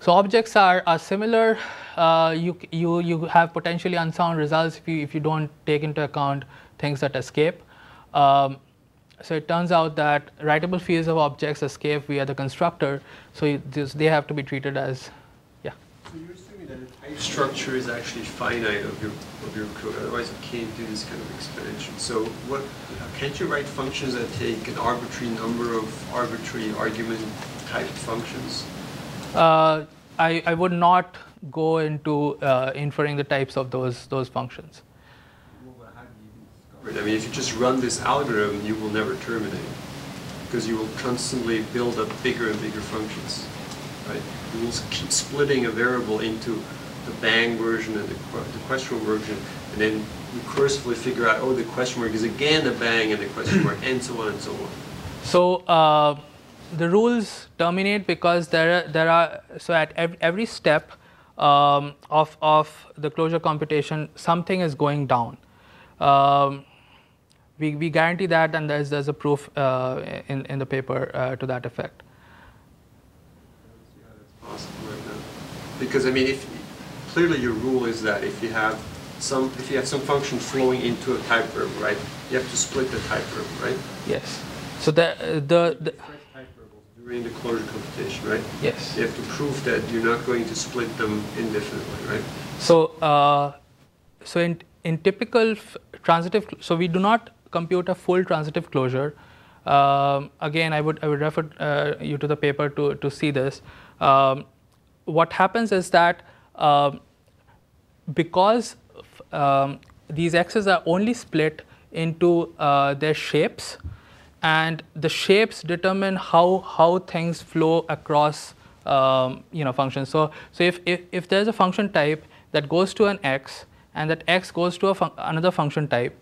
So objects are, are similar. Uh, you, you, you have potentially unsound results if you, if you don't take into account things that escape. Um, so it turns out that writable fields of objects escape via the constructor. So this, they have to be treated as, yeah. So you're assuming that the type structure is actually finite of your of your code. Otherwise, you can't do this kind of expansion. So what can't you write functions that take an arbitrary number of arbitrary argument type functions? Uh, I, I would not go into uh, inferring the types of those those functions. I mean, if you just run this algorithm, you will never terminate because you will constantly build up bigger and bigger functions, right? You will keep splitting a variable into the bang version and the, the question version, and then recursively figure out, oh, the question mark is again a bang and the question mark, and so on and so on. So. Uh, the rules terminate because there are, there are so at every, every step um, of, of the closure computation something is going down Um, we, we guarantee that, and there's, there's a proof uh, in, in the paper uh, to that effect. Yeah, that's possible right now. Because I mean, if clearly your rule is that if you have some, if you have some function flowing into a type verb, right, you have to split the type verb, right? Yes. So the, the, the during the closure computation, right? yes. You have to prove that you're not going to split them indefinitely, right? So, uh, so in, in typical f- transitive, so we do not compute a full transitive closure. Um, again, I would, I would refer uh, you to the paper to, to see this. Um, what happens is that um, because um, these x's are only split into uh, their shapes, and the shapes determine how how things flow across um, you know functions. So so if, if if there's a function type that goes to an x and that x goes to a fun- another function type,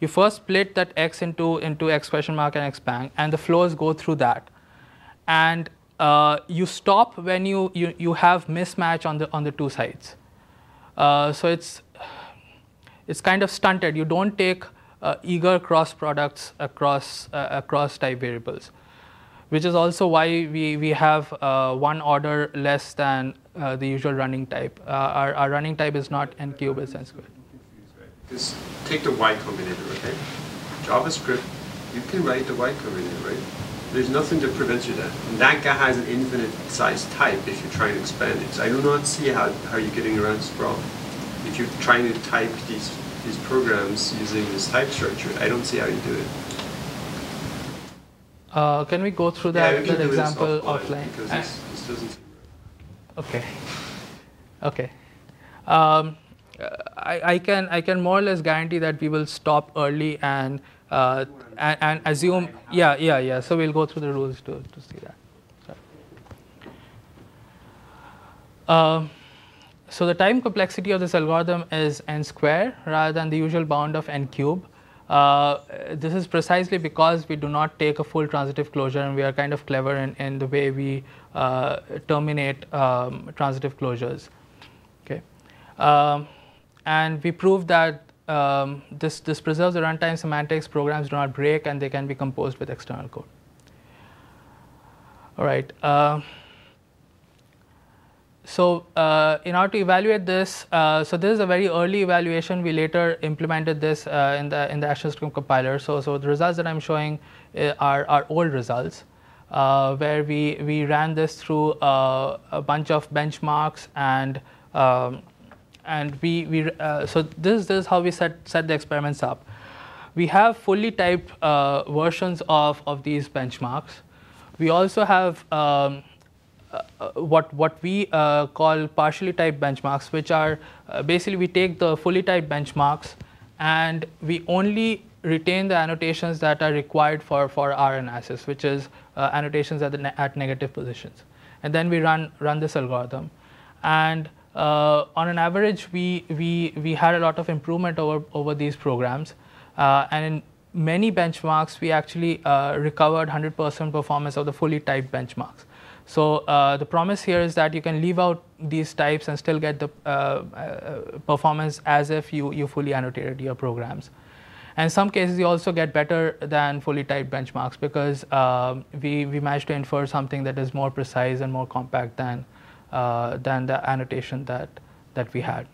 you first split that x into into x question mark and x bang, and the flows go through that, and uh, you stop when you, you you have mismatch on the on the two sides. Uh, so it's it's kind of stunted. You don't take uh, eager cross products across uh, across type variables, which is also why we we have uh, one order less than uh, the usual running type. Uh, our, our running type is not n cube, it's n squared. Because take the Y Combinator, okay? JavaScript, you can write the Y Combinator, right? There's nothing to prevent you that. And that guy has an infinite size type if you try and expand it. So I do not see how, how you're getting around problem. If you're trying to type these these programs using this type structure, I don't see how you do it. Uh, can we go through Yeah, that, can that example offline? Because Uh, this, this doesn't. Okay. Okay. Um, I, I can I can more or less guarantee that we will stop early and uh, and, and assume yeah yeah yeah. So we'll go through the rules to, to see that. Um, so the time complexity of this algorithm is n square rather than the usual bound of n cube. Uh, this is precisely because we do not take a full transitive closure and we are kind of clever in, in the way we uh, terminate um, transitive closures. Okay. Um, and we prove that um, this, this preserves the runtime semantics, programs do not break, and they can be composed with external code. All right. Uh, so uh, in order to evaluate this, uh, so this is a very early evaluation. We later implemented this uh, in the in the ActionScript compiler. So so the results that I'm showing uh, are are old results, uh, where we we ran this through uh, a bunch of benchmarks and um, and we we so this this is how we set set the experiments up. We have fully typed versions of of these benchmarks. We also have um, what what we uh, call partially typed benchmarks, which are uh, basically we take the fully typed benchmarks and we only retain the annotations that are required for for our analysis, which is uh, annotations at the ne- at negative positions, and then we run run this algorithm, and uh, on an average we we we had a lot of improvement over over these programs, uh, and in many benchmarks we actually uh, recovered 100% performance of the fully typed benchmarks. So uh, the promise here is that you can leave out these types and still get the uh, uh, performance as if you, you fully annotated your programs. And some cases, you also get better than fully typed benchmarks because um, we, we managed to infer something that is more precise and more compact than, uh, than the annotation that, that we had.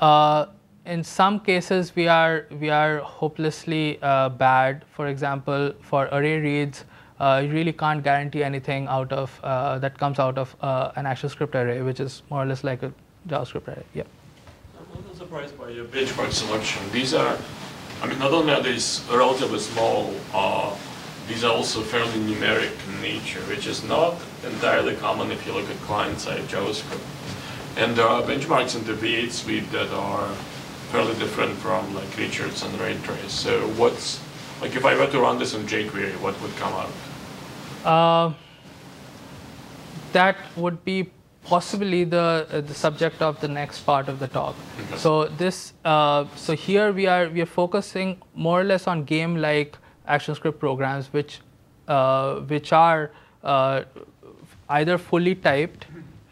Uh, in some cases, we are, we are hopelessly uh, bad. For example, for array reads, uh, you really can't guarantee anything out of uh, that comes out of uh, an ActionScript array, which is more or less like a JavaScript array. Yeah. I'm a little surprised by your benchmark selection. These are, I mean, not only are these relatively small, uh, these are also fairly numeric in nature, which is not entirely common if you look at client-side JavaScript. And there are benchmarks in the V8 suite that are fairly different from like Richards and Raytrace. So what's, like if I were to run this in jQuery, what would come out? Uh, that would be possibly the uh, the subject of the next part of the talk. So this uh, so here we are we are focusing more or less on game like ActionScript programs which uh, which are uh, either fully typed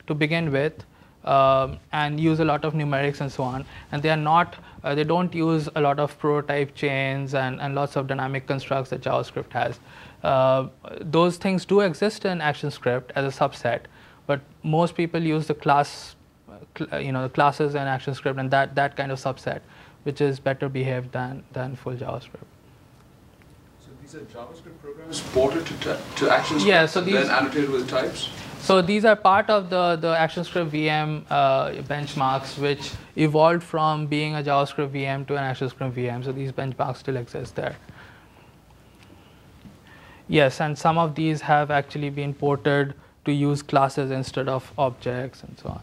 to begin with um, and use a lot of numerics and so on. And they are not, uh, they don't use a lot of prototype chains and, and lots of dynamic constructs that JavaScript has. Uh, those things do exist in ActionScript as a subset, but most people use the class, you know, the classes and ActionScript and that, that kind of subset, which is better behaved than, than full JavaScript. So these are JavaScript programs ported to, to ActionScript yeah, so and these, then annotated with types? So these are part of the, the ActionScript VM uh, benchmarks, which evolved from being a JavaScript VM to an ActionScript VM. So these benchmarks still exist there. Yes, and some of these have actually been ported to use classes instead of objects and so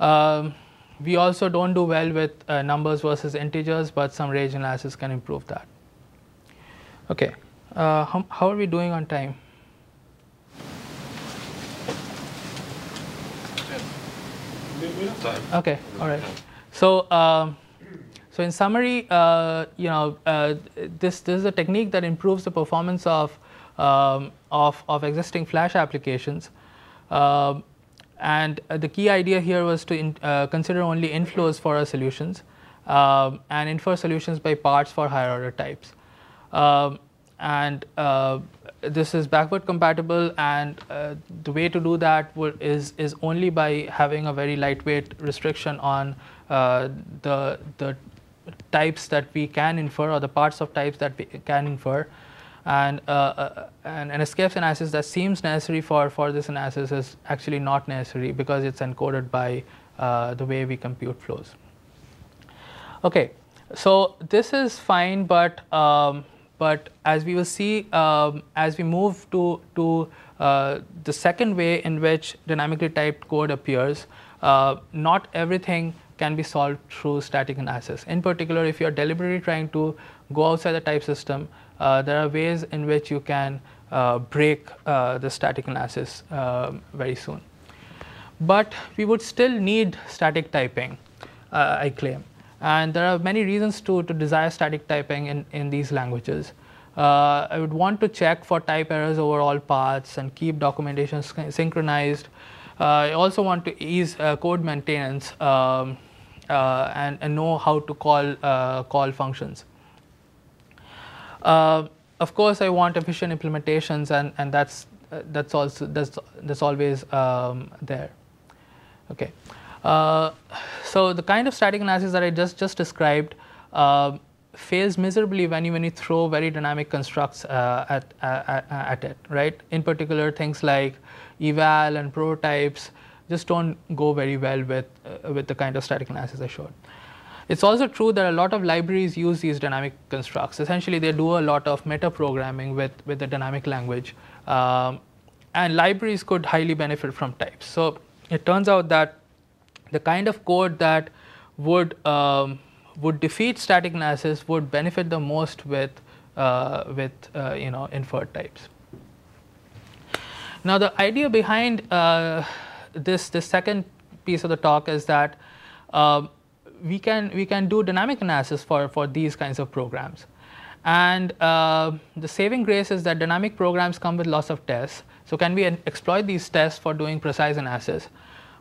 on. Um, we also don't do well with uh, numbers versus integers, but some range analysis can improve that. Okay, uh, how, how are we doing on time? We have time. Okay, all right. So, um, so in summary, uh, you know, uh, this this is a technique that improves the performance of um, of, of existing Flash applications. Um, and the key idea here was to in, uh, consider only inflows for our solutions um, and infer solutions by parts for higher order types. Um, and uh, this is backward compatible and uh, the way to do that is, is, only by having a very lightweight restriction on the, the types that we can infer or the parts of types that we can infer and, uh, uh, and an escapes analysis that seems necessary for, for this analysis is actually not necessary because it's encoded by uh, the way we compute flows. Okay, so this is fine, but um, but as we will see, um, as we move to to uh, the second way in which dynamically typed code appears, uh, not everything can be solved through static analysis. In particular, if you are deliberately trying to go outside the type system, uh, there are ways in which you can uh, break uh, the static analysis um, very soon. But we would still need static typing, uh, I claim. And there are many reasons to, to desire static typing in, in these languages. Uh, I would want to check for type errors over all paths and keep documentation synchronized. Uh, I also want to ease code maintenance um, and, and, know how to call, call functions. Uh, of course, I want efficient implementations, and, and that's, uh, that's, also, that's, that's always um, there. Okay. Uh, so the kind of static analysis that I just, just described uh, fails miserably when you, when you throw very dynamic constructs uh, at, at, at it, right? In particular, things like eval and prototypes just don't go very well with, uh, with the kind of static analysis I showed. It's also true that a lot of libraries use these dynamic constructs. Essentially, they do a lot of meta programming with, with the dynamic language. Um, and libraries could highly benefit from types. So it turns out that the kind of code that would, um, would defeat static analysis would benefit the most with, uh, with uh, you know, inferred types. Now, the idea behind uh, this, this second piece of the talk is that um, we can we can do dynamic analysis for for these kinds of programs. And uh, the saving grace is that dynamic programs come with lots of tests. So can we exploit these tests for doing precise analysis?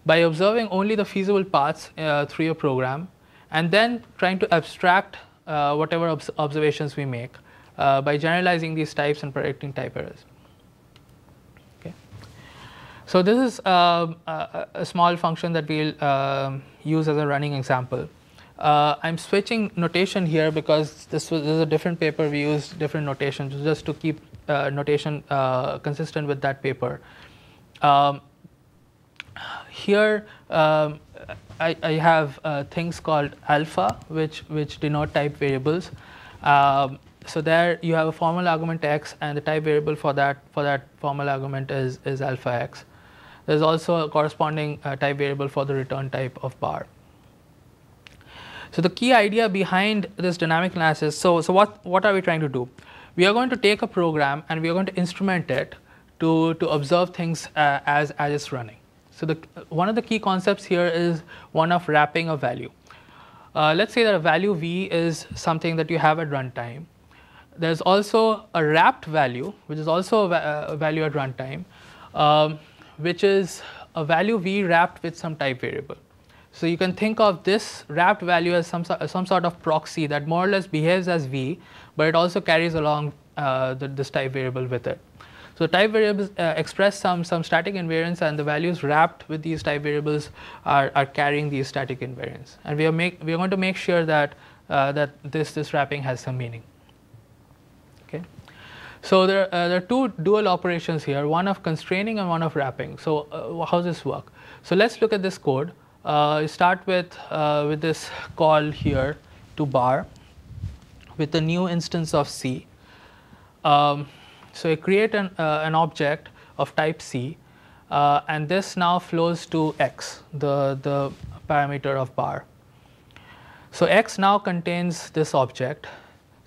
By observing only the feasible paths uh, through your program and then trying to abstract uh, whatever obs observations we make uh, by generalizing these types and predicting type errors so this is um, a, a, small function that we'll um, use as a running example. Uh, I'm switching notation here because this, was, this is a different paper. We use different notations just to keep uh, notation uh, consistent with that paper. Um, here, um, I, I, have uh, things called alpha, which, which denote type variables. Um, so there you have a formal argument x, and the type variable for that for that formal argument is, is alpha x. There's also a corresponding uh, type variable for the return type of bar. So the key idea behind this dynamic analysis, so, so what, what are we trying to do? We are going to take a program and we are going to instrument it to, to observe things uh, as, as it's running. So the, one of the key concepts here is one of wrapping a value. Uh, let's say that a value v is something that you have at runtime. There's also a wrapped value, which is also a, va a value at runtime. Um, which is a value v wrapped with some type variable. So you can think of this wrapped value as some, some sort of proxy that more or less behaves as v, but it also carries along uh, the, this type variable with it. So type variables uh, express some, some static invariants and the values wrapped with these type variables are, are carrying these static invariants. And we are, make, we are going to make sure that, uh, that this, this wrapping has some meaning. So there, uh, there are two dual operations here, one of constraining and one of wrapping. So uh, how does this work? So let's look at this code. Uh, start with, uh, with this call here to bar with a new instance of C. Um, so I create an, uh, an object of type C, uh, and this now flows to x, the, the parameter of bar. So x now contains this object.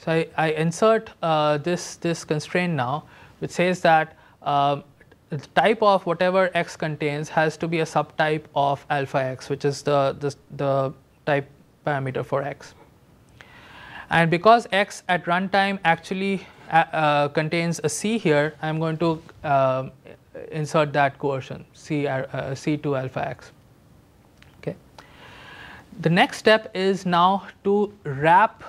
So I, I insert uh, this, this constraint now, which says that uh, the type of whatever x contains has to be a subtype of alpha x, which is the, the, the type parameter for x. And because x at runtime actually uh, uh, contains a C here, I am going to uh, insert that coercion C, uh, C to alpha x. Okay. The next step is now to wrap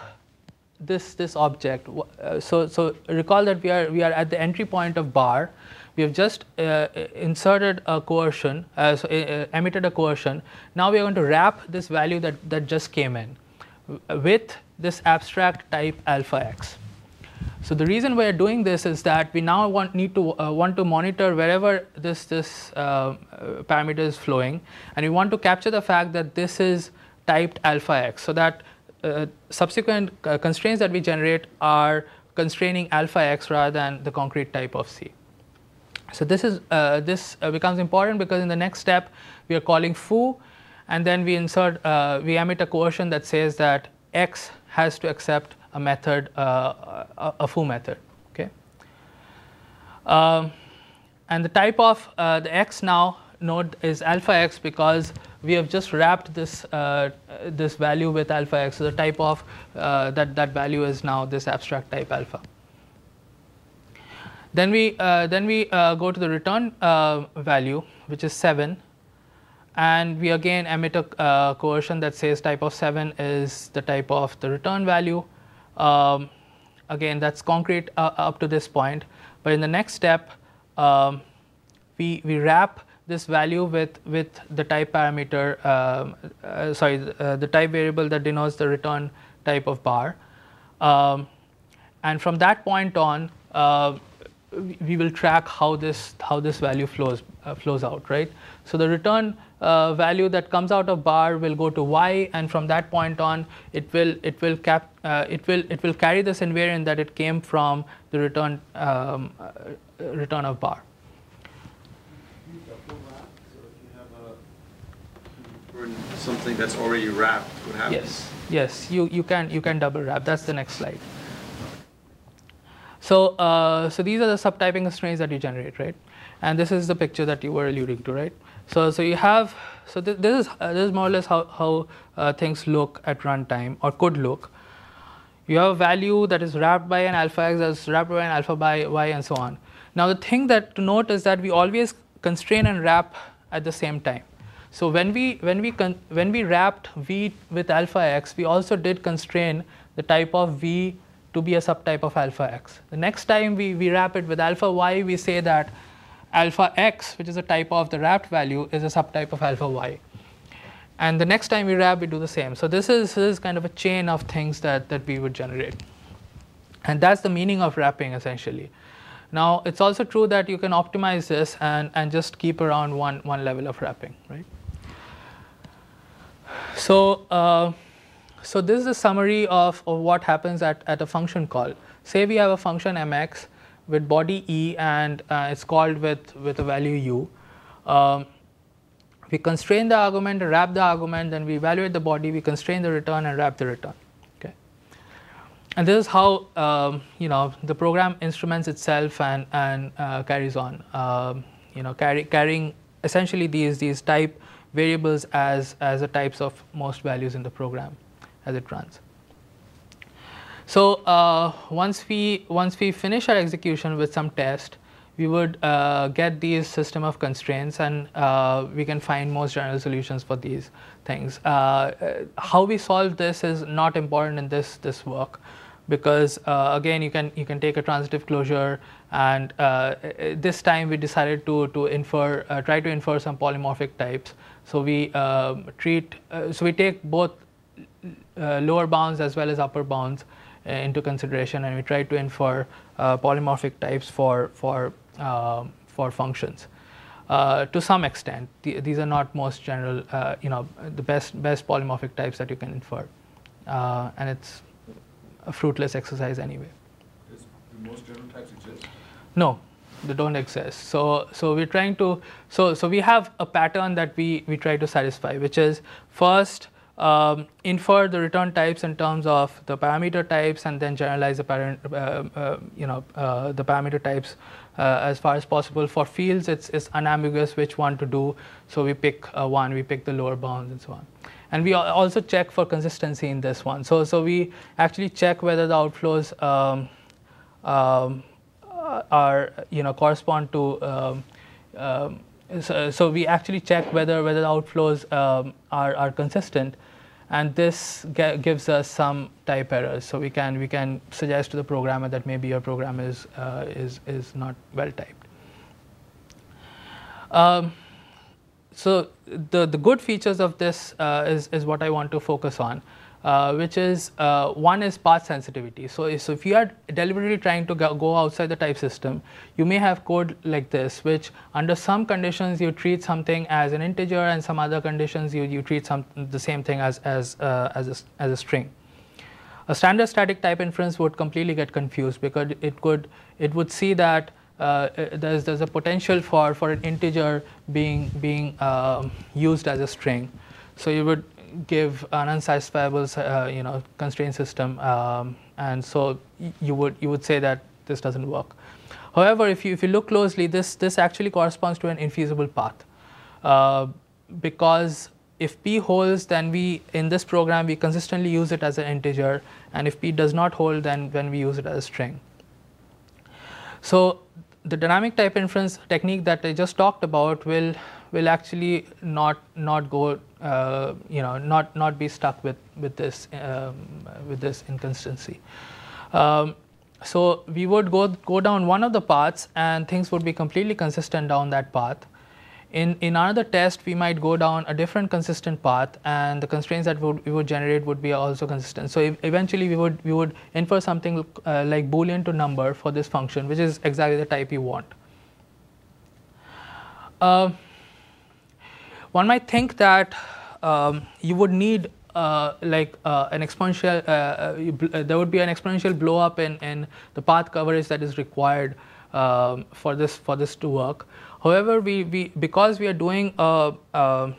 this this object. Uh, so so recall that we are we are at the entry point of bar. We have just uh, inserted a coercion, so, emitted a coercion. Now we are going to wrap this value that that just came in with this abstract type alpha x. So the reason we are doing this is that we now want need to uh, want to monitor wherever this this uh, parameter is flowing, and we want to capture the fact that this is typed alpha x, so that uh, subsequent uh, constraints that we generate are constraining alpha x rather than the concrete type of C. So this is uh, this uh, becomes important because in the next step we are calling foo, and then we insert we emit a coercion that says that x has to accept a method, uh, a, a foo method. Okay. Um, and the type of uh, the x now node is alpha x because we have just wrapped this uh, this value with alpha x. So the type of uh, that that value is now this abstract type alpha. Then we uh, then we uh, go to the return value, which is seven, and we again emit a uh, coercion that says type of 7 is the type of the return value. Um, again, that's concrete uh, up to this point. But in the next step, um, we, we wrap this value with, with the type parameter, um, uh, sorry, uh, the type variable that denotes the return type of bar. Um, and from that point on, uh, we will track how this how this value flows uh, flows out, right? So the return uh, value that comes out of bar will go to y, and from that point on, it will it will cap uh, it will it will carry this invariant that it came from the return um, return of bar. Something that's already wrapped, what happens? Yes, yes, you you can you can double wrap. That's the next slide. So, uh, so these are the subtyping constraints that you generate, right? And this is the picture that you were alluding to, right? So, so you have, so th this is uh, this is more or less how how uh, things look at runtime or could look. You have a value that is wrapped by an alpha x, that's wrapped by an alpha by y, and so on. Now, the thing that to note is that we always constrain and wrap at the same time. So when we when we when we wrapped v with alpha x, we also did constrain the type of v to be a subtype of alpha x. The next time we, we wrap it with alpha y, we say that alpha x, which is a type of the wrapped value, is a subtype of alpha y. And the next time we wrap, we do the same. So this is, this is kind of a chain of things that, that we would generate. And that's the meaning of wrapping essentially. Now, it's also true that you can optimize this and, and just keep around one, one level of wrapping, right? So, uh, so this is a summary of, of what happens at, at a function call. Say we have a function mx with body e and uh, it's called with, with a value u. Um, we constrain the argument, wrap the argument, then we evaluate the body, we constrain the return and wrap the return. And this is how um, you know the program instruments itself and, and uh, carries on. Um, you know, carry, carrying essentially these, these type variables as, as the types of most values in the program as it runs. So uh, once we once we finish our execution with some test, we would uh, get these system of constraints and uh, we can find most general solutions for these things. Uh, uh how we solve this is not important in this, this work because uh, again you can, you can take a transitive closure and uh, this time we decided to, to infer, try to infer some polymorphic types. So we um, treat, so we take both lower bounds as well as upper bounds into consideration and we try to infer polymorphic types for, for uh, for functions. Uh, to some extent, th these are not most general, uh, you know, the best best polymorphic types that you can infer, and it's a fruitless exercise anyway. Does do most general types exist? No, they don't exist. So, so we're trying to, so, so we have a pattern that we, we try to satisfy, which is first um, infer the return types in terms of the parameter types and then generalize the parent, uh, uh, you know, uh, the parameter types uh, as far as possible. For fields, it's, it's unambiguous which one to do. So we pick uh, one, we pick the lower bounds and so on. And we also check for consistency in this one. So, so we actually check whether the outflows um, um, are, you know, correspond to, um, um so, so, we actually check whether, whether the outflows um, are, are consistent and this gives us some type errors. So we can we can suggest to the programmer that maybe your program is uh, is is not well typed. So the the good features of this uh, is is what I want to focus on uh, which is uh, one is path sensitivity. So, so if you are deliberately trying to go outside the type system, you may have code like this, which under some conditions you treat something as an integer, and some other conditions you, you treat some the same thing as as uh, as a, as a string. A standard static type inference would completely get confused because it could it would see that uh, there's there's a potential for for an integer being being uh, used as a string. So you would give an unsatisfiable uh, you know constraint system um, and so you would you would say that this doesn't work. However if you if you look closely this this actually corresponds to an infeasible path. Uh, because if p holds then we in this program we consistently use it as an integer and if p does not hold then when we use it as a string. So the dynamic type inference technique that I just talked about will will actually not not go uh, you know not not be stuck with with this um, with this inconsistency. Um, so we would go go down one of the paths and things would be completely consistent down that path. In, in another test, we might go down a different consistent path, and the constraints that would, we would generate would be also consistent. So eventually, we would we would infer something uh, like boolean to number for this function, which is exactly the type you want. Uh, one might think that um, you would need uh, like uh, an exponential, uh, uh, there would be an exponential blow up in, in the path coverage that is required um, for this for this to work. However, we, we because we are doing a, a,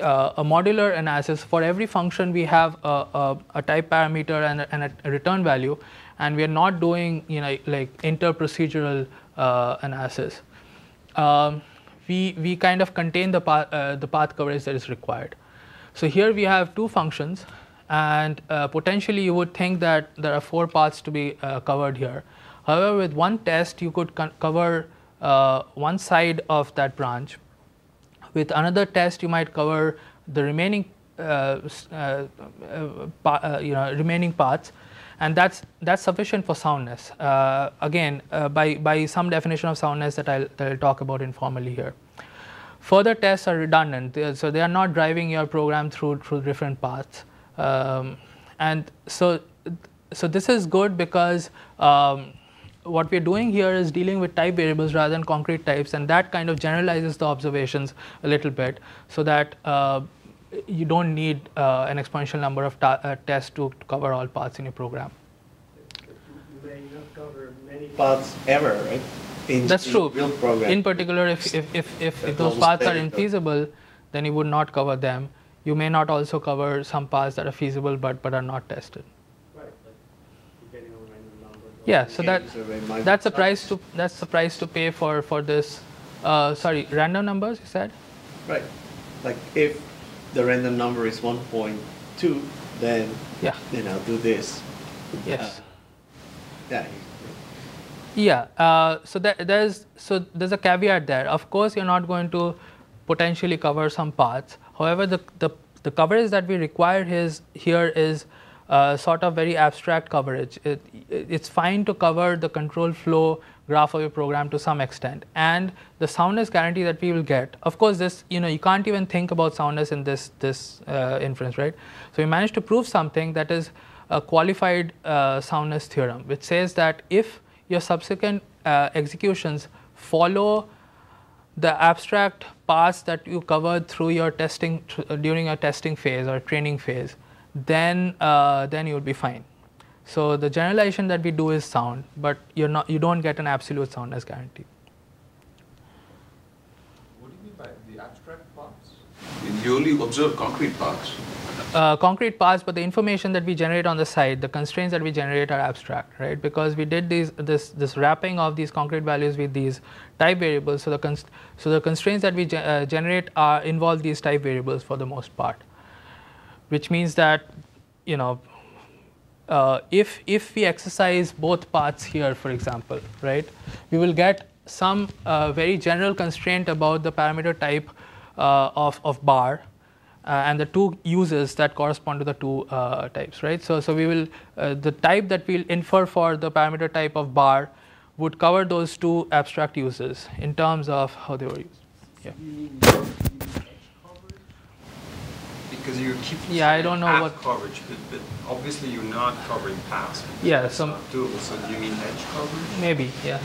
a modular analysis for every function, we have a, a, a type parameter and, a, and a, return value, and we are not doing you know like inter-procedural analysis. Um, we, we kind of contain the path, uh, the path coverage that is required. So here we have two functions and uh, potentially you would think that there are four paths to be uh, covered here. However, with one test you could cover uh, one side of that branch. With another test you might cover the remaining uh, uh, you know remaining paths and that's that's sufficient for soundness. Uh, again, uh, by by some definition of soundness that I'll, that I'll talk about informally here. Further tests are redundant, so they are not driving your program through through different paths, um, and so so this is good because. Um, what we're doing here is dealing with type variables rather than concrete types, and that kind of generalizes the observations a little bit so that uh, you don't need uh, an exponential number of uh, tests to, cover all paths in your program. You may not cover many paths ever, right? In, That's in true. In particular, if, if, if, if, if those paths are infeasible, then you would not cover them. You may not also cover some paths that are feasible but, but are not tested. Yeah, so that that's the price to that's the price to pay for for this. Uh, sorry, random numbers you said. Right, like if the random number is 1.2, then yeah. you know do this. Yes. Uh, yeah. Yeah. Uh, so there, there's so there's a caveat there. Of course, you're not going to potentially cover some paths. However, the the, the coverage that we require is here is uh, sort of very abstract coverage. It, it's fine to cover the control flow graph of your program to some extent, and the soundness guarantee that we will get. Of course, this you know you can't even think about soundness in this this uh, inference, right? So we managed to prove something that is a qualified uh, soundness theorem, which says that if your subsequent uh, executions follow the abstract paths that you covered through your testing uh, during your testing phase or training phase, then uh, then you will be fine. So the generalization that we do is sound, but you're not you don't get an absolute soundness guarantee. What do you mean by the abstract paths? You only observe concrete parts. Uh, concrete parts, but the information that we generate on the side, the constraints that we generate are abstract, right? Because we did these this this wrapping of these concrete values with these type variables. So the const- so the constraints that we ge- uh, generate are involve these type variables for the most part, which means that you know uh, if if we exercise both paths here, for example, right, we will get some uh, very general constraint about the parameter type uh, of of bar uh, and the two uses that correspond to the two uh, types, right? So, so we will, uh, the type that we'll infer for the parameter type of bar would cover those two abstract uses in terms of how they were used. Yeah. Because you're keeping Yeah, I don't know path what- coverage, but, but obviously you're not covering paths. Yeah, some- not doable. So do you mean edge coverage? Maybe, yeah.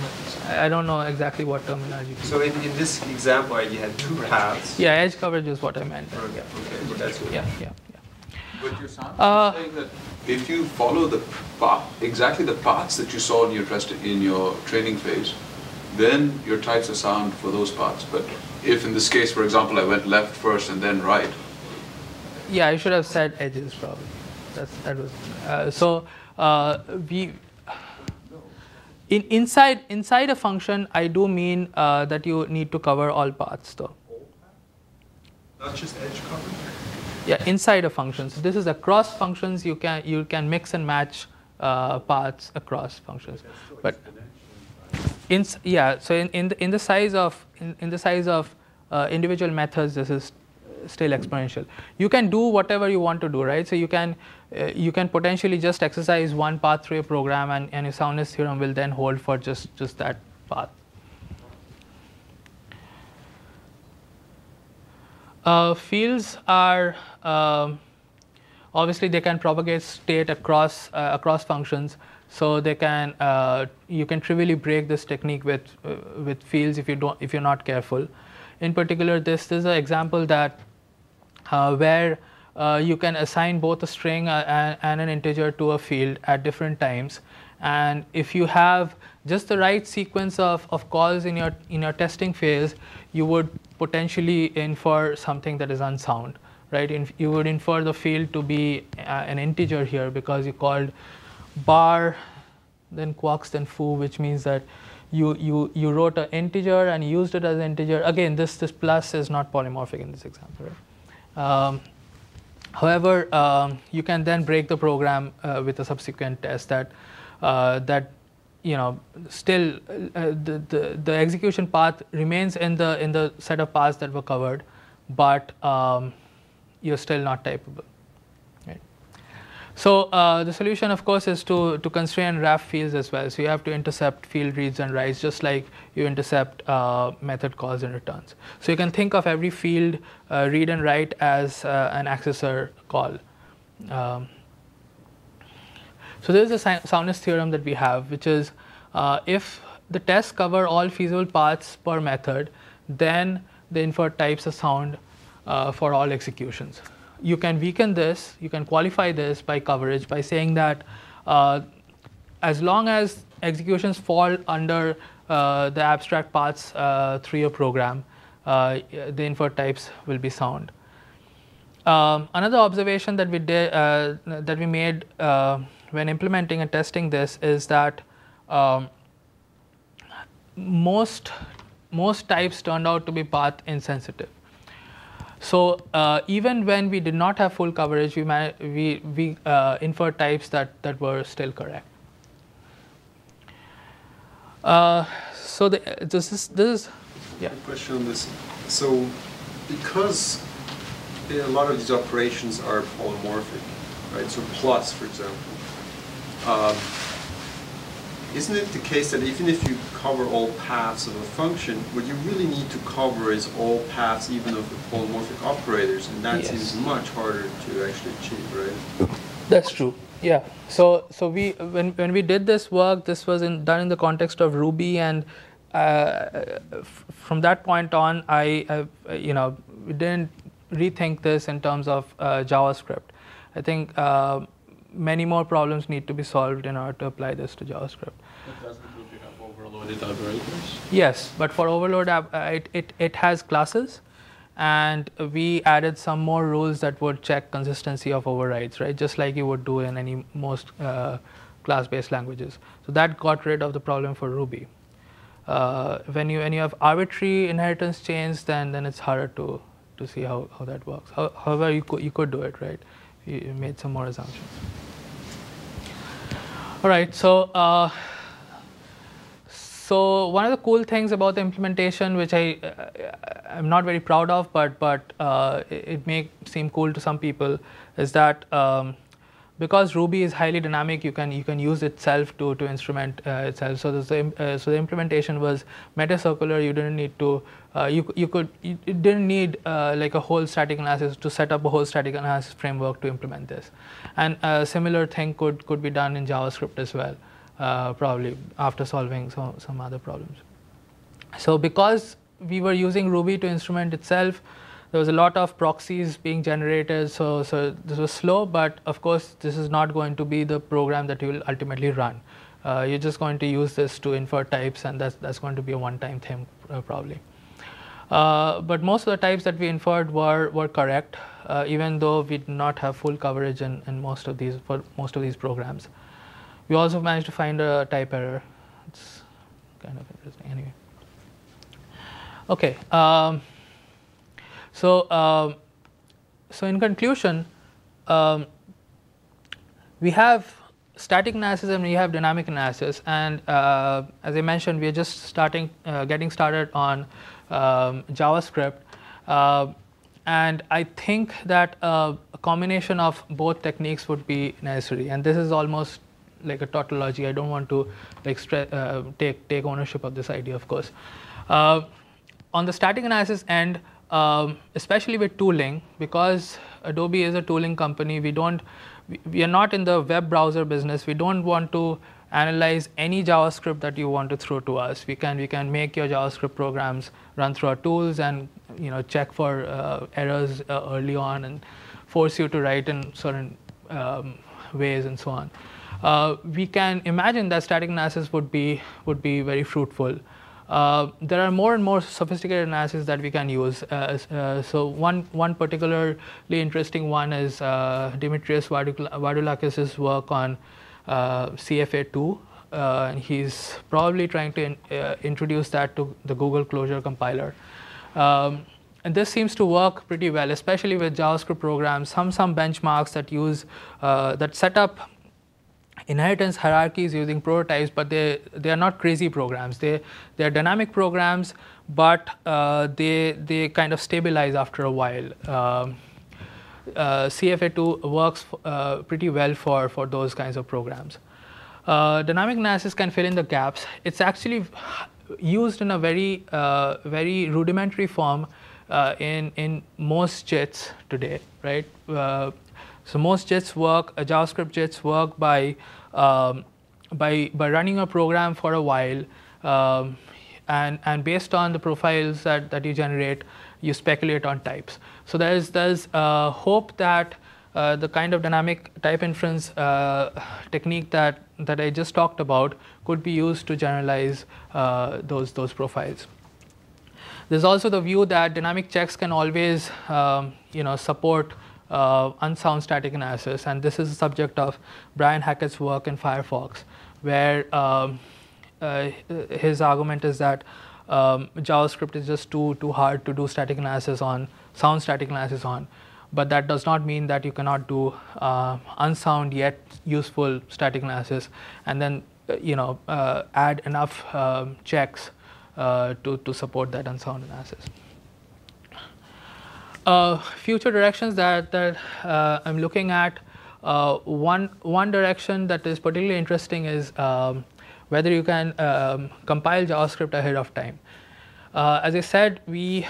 I I don't know exactly what terminology. So in, in this example, you had two paths. Yeah, edge coverage is what I meant. Okay, okay, well, that's good. Yeah, yeah, yeah. But you're sound- Uh, saying that if you follow the path, exactly the paths that you saw in your test, in your training phase, then your types are sound for those paths. But if in this case, for example, I went left first and then right, Yeah, I should have said edges probably. That's that was uh, so. Uh, we in inside inside a function, I do mean uh, that you need to cover all paths though. Not just edge coverage? Yeah, inside a function. So this is across functions. You can you can mix and match uh, paths across functions, but in yeah. So in in the, in the size of in, in the size of uh, individual methods, this is still exponential. You can do whatever you want to do, right? So you can uh, you can potentially just exercise one path through a program, and, and your soundness theorem will then hold for just just that path. Uh, fields are um, obviously they can propagate state across uh, across functions so they can uh, you can trivially break this technique with uh, with fields if you don't if you're not careful in particular this, this is an example that where uh, you can assign both a string uh, and, an integer to a field at different times. And if you have just the right sequence of, of calls in your in your testing phase you would potentially infer something that is unsound right? You would infer the field to be uh, an integer here because you called bar then quarks then foo which means that you you you wrote an integer and used it as an integer. Again this this plus is not polymorphic in this example right um, however um, you can then break the program uh, with a subsequent test that uh, that you know still uh, the, the the execution path remains in the in the set of paths that were covered but um, you're still not typeable so uh, the solution of course is to to constrain RAF fields as well. So you have to intercept field reads and writes just like you intercept uh, method calls and returns. So you can think of every field uh, read and write as uh, an accessor call. Um, so this is a soundness theorem that we have, which is uh, if the tests cover all feasible paths per method, then the infer types are sound uh, for all executions. You can weaken this, you can qualify this by coverage by saying that uh, as long as executions fall under uh, the abstract paths uh, through your program, uh, the infer types will be sound. Um, another observation that we did that we made when implementing and testing this is that um, most most types turned out to be path insensitive. So uh, even when we did not have full coverage, we we we uh, infer types that that were still correct. Uh, so the, this is this is yeah. Question on this. So, because a lot of these operations are polymorphic, right? So plus, for example, um, isn't it the case that even if you cover all paths of a function, what you really need to cover is all paths even of the polymorphic operators, and that Yes. seems much harder to actually achieve, right? That's true. Yeah. So so we when when we did this work, this was in, done in the context of Ruby, and uh, f- from that point on, I, I you know didn't rethink this in terms of uh, JavaScript. I think uh, many more problems need to be solved in order to apply this to JavaScript. But doesn't Ruby have overloaded operators? Yes, but for overload uh, it, it, it has classes, and we added some more rules that would check consistency of overrides, right? Just like you would do in any most uh, class-based languages. So that got rid of the problem for Ruby. Uh, when you when you have arbitrary inheritance chains, then then it's harder to to see how, how that works. How, however, you could you could do it, right? You, made some more assumptions. All right, so. Uh, so one of the cool things about the implementation, which I uh, I'm not very proud of, but but uh, it, may seem cool to some people, is that um, because Ruby is highly dynamic, you can you can use itself to to instrument uh, itself. So the uh, so the implementation was meta-circular. You didn't need to uh, you you could you didn't need uh, like a whole static analysis to set up a whole static analysis framework to implement this, and a similar thing could could be done in JavaScript as well uh, probably after solving some, some other problems. So because we were using Ruby to instrument itself, there was a lot of proxies being generated. So, so this was slow, but of course this is not going to be the program that you will ultimately run. Uh, you're just going to use this to infer types, and that's that's going to be a one-time thing uh, probably. Uh, but most of the types that we inferred were were correct, uh, even though we did not have full coverage in, in most of these for most of these programs. We also managed to find a type error. It's kind of interesting. Anyway. Okay. Um, so, um, so in conclusion, um, we have static analysis and we have dynamic analysis. And uh, as I mentioned, we are just starting, uh, getting started on um, JavaScript. Uh, and I think that uh, a combination of both techniques would be necessary. And this is almost like a tautology. I don't want to like uh, take take ownership of this idea, of course. Uh, on the static analysis end, um, especially with tooling, because Adobe is a tooling company, we don't we, we are not in the web browser business. We don't want to analyze any JavaScript that you want to throw to us. We can we can make your JavaScript programs run through our tools and you know check for uh, errors uh, early on and force you to write in certain um, ways and so on. Uh, we can imagine that static analysis would be would be very fruitful. Uh, there are more and more sophisticated analyses that we can use. Uh, uh, so one one particularly interesting one is Dimitrios Vardoulakis' work on CFA2. Uh, and he's probably trying to in, introduce that to the Google Closure compiler. Um, and this seems to work pretty well, especially with JavaScript programs. Some some benchmarks that use that set up inheritance hierarchies using prototypes, but they, they are not crazy programs. They, they are dynamic programs, but uh, they, they kind of stabilize after a while. Um, uh, CFA2 works uh, pretty well for, for those kinds of programs. Uh, dynamic analysis can fill in the gaps. It's actually used in a very, uh, very rudimentary form uh, in, in most JITs today, right? So most JITs work, uh, JavaScript JITs work by, um, by, by running a program for a while, um, and, and based on the profiles that, that you generate, you speculate on types. So there's, there's uh, hope that uh, the kind of dynamic type inference uh, technique that, that I just talked about could be used to generalize uh, those, those profiles. There's also the view that dynamic checks can always um, you know, support uh, unsound static analysis, and this is the subject of Brian Hackett's work in Firefox, where um, uh, his argument is that um, JavaScript is just too too hard to do static analysis on, sound static analysis on, but that does not mean that you cannot do uh, unsound yet useful static analysis. And then you know, uh, add enough um, checks uh, to, to support that unsound analysis. Uh, future directions that, that uh, I'm looking at, uh, one, one direction that is particularly interesting is um, whether you can um, compile JavaScript ahead of time. Uh, as I said, we,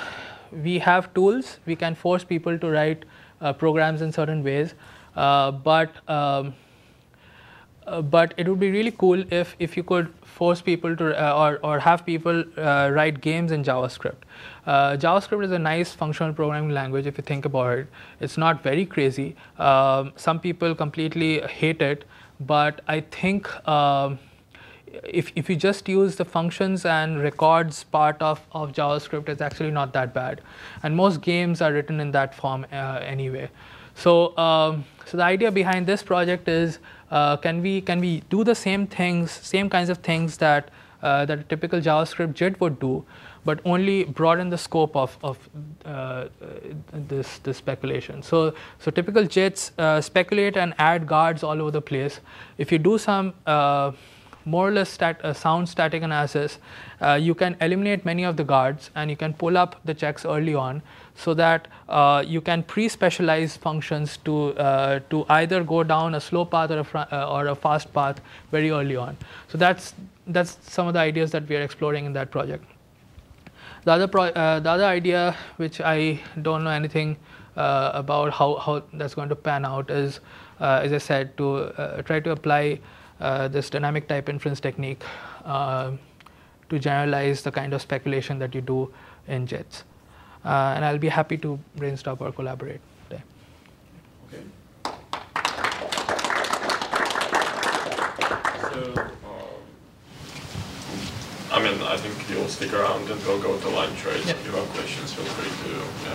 we have tools, we can force people to write uh, programs in certain ways, uh, but um, uh, but it would be really cool if, if you could force people to uh, or, or have people uh, write games in JavaScript. JavaScript is a nice functional programming language if you think about it. It's not very crazy. Um, some people completely hate it, but I think um, if, if you just use the functions and records part of, of JavaScript, it's actually not that bad. And most games are written in that form uh, anyway. So, um, so the idea behind this project is uh, can we can we do the same things, same kinds of things that uh, that a typical JavaScript JIT would do, but only broaden the scope of, of uh, this, this speculation. So, so typical JITs uh, speculate and add guards all over the place. If you do some uh, more or less stat, uh, sound static analysis, uh, you can eliminate many of the guards and you can pull up the checks early on so that uh, you can pre-specialize functions to, uh, to either go down a slow path or a, uh, or a fast path very early on. So that's, that's some of the ideas that we are exploring in that project. The other, pro, uh, the other idea, which I don't know anything about how, how that's going to pan out, is, as I said, to try to apply this dynamic type inference technique uh, to generalize the kind of speculation that you do in JITs. Uh, and I'll be happy to brainstorm or collaborate there. Okay. So, um, I mean, I think you'll stick around and we'll go to lunch, right? So if you have questions, feel free to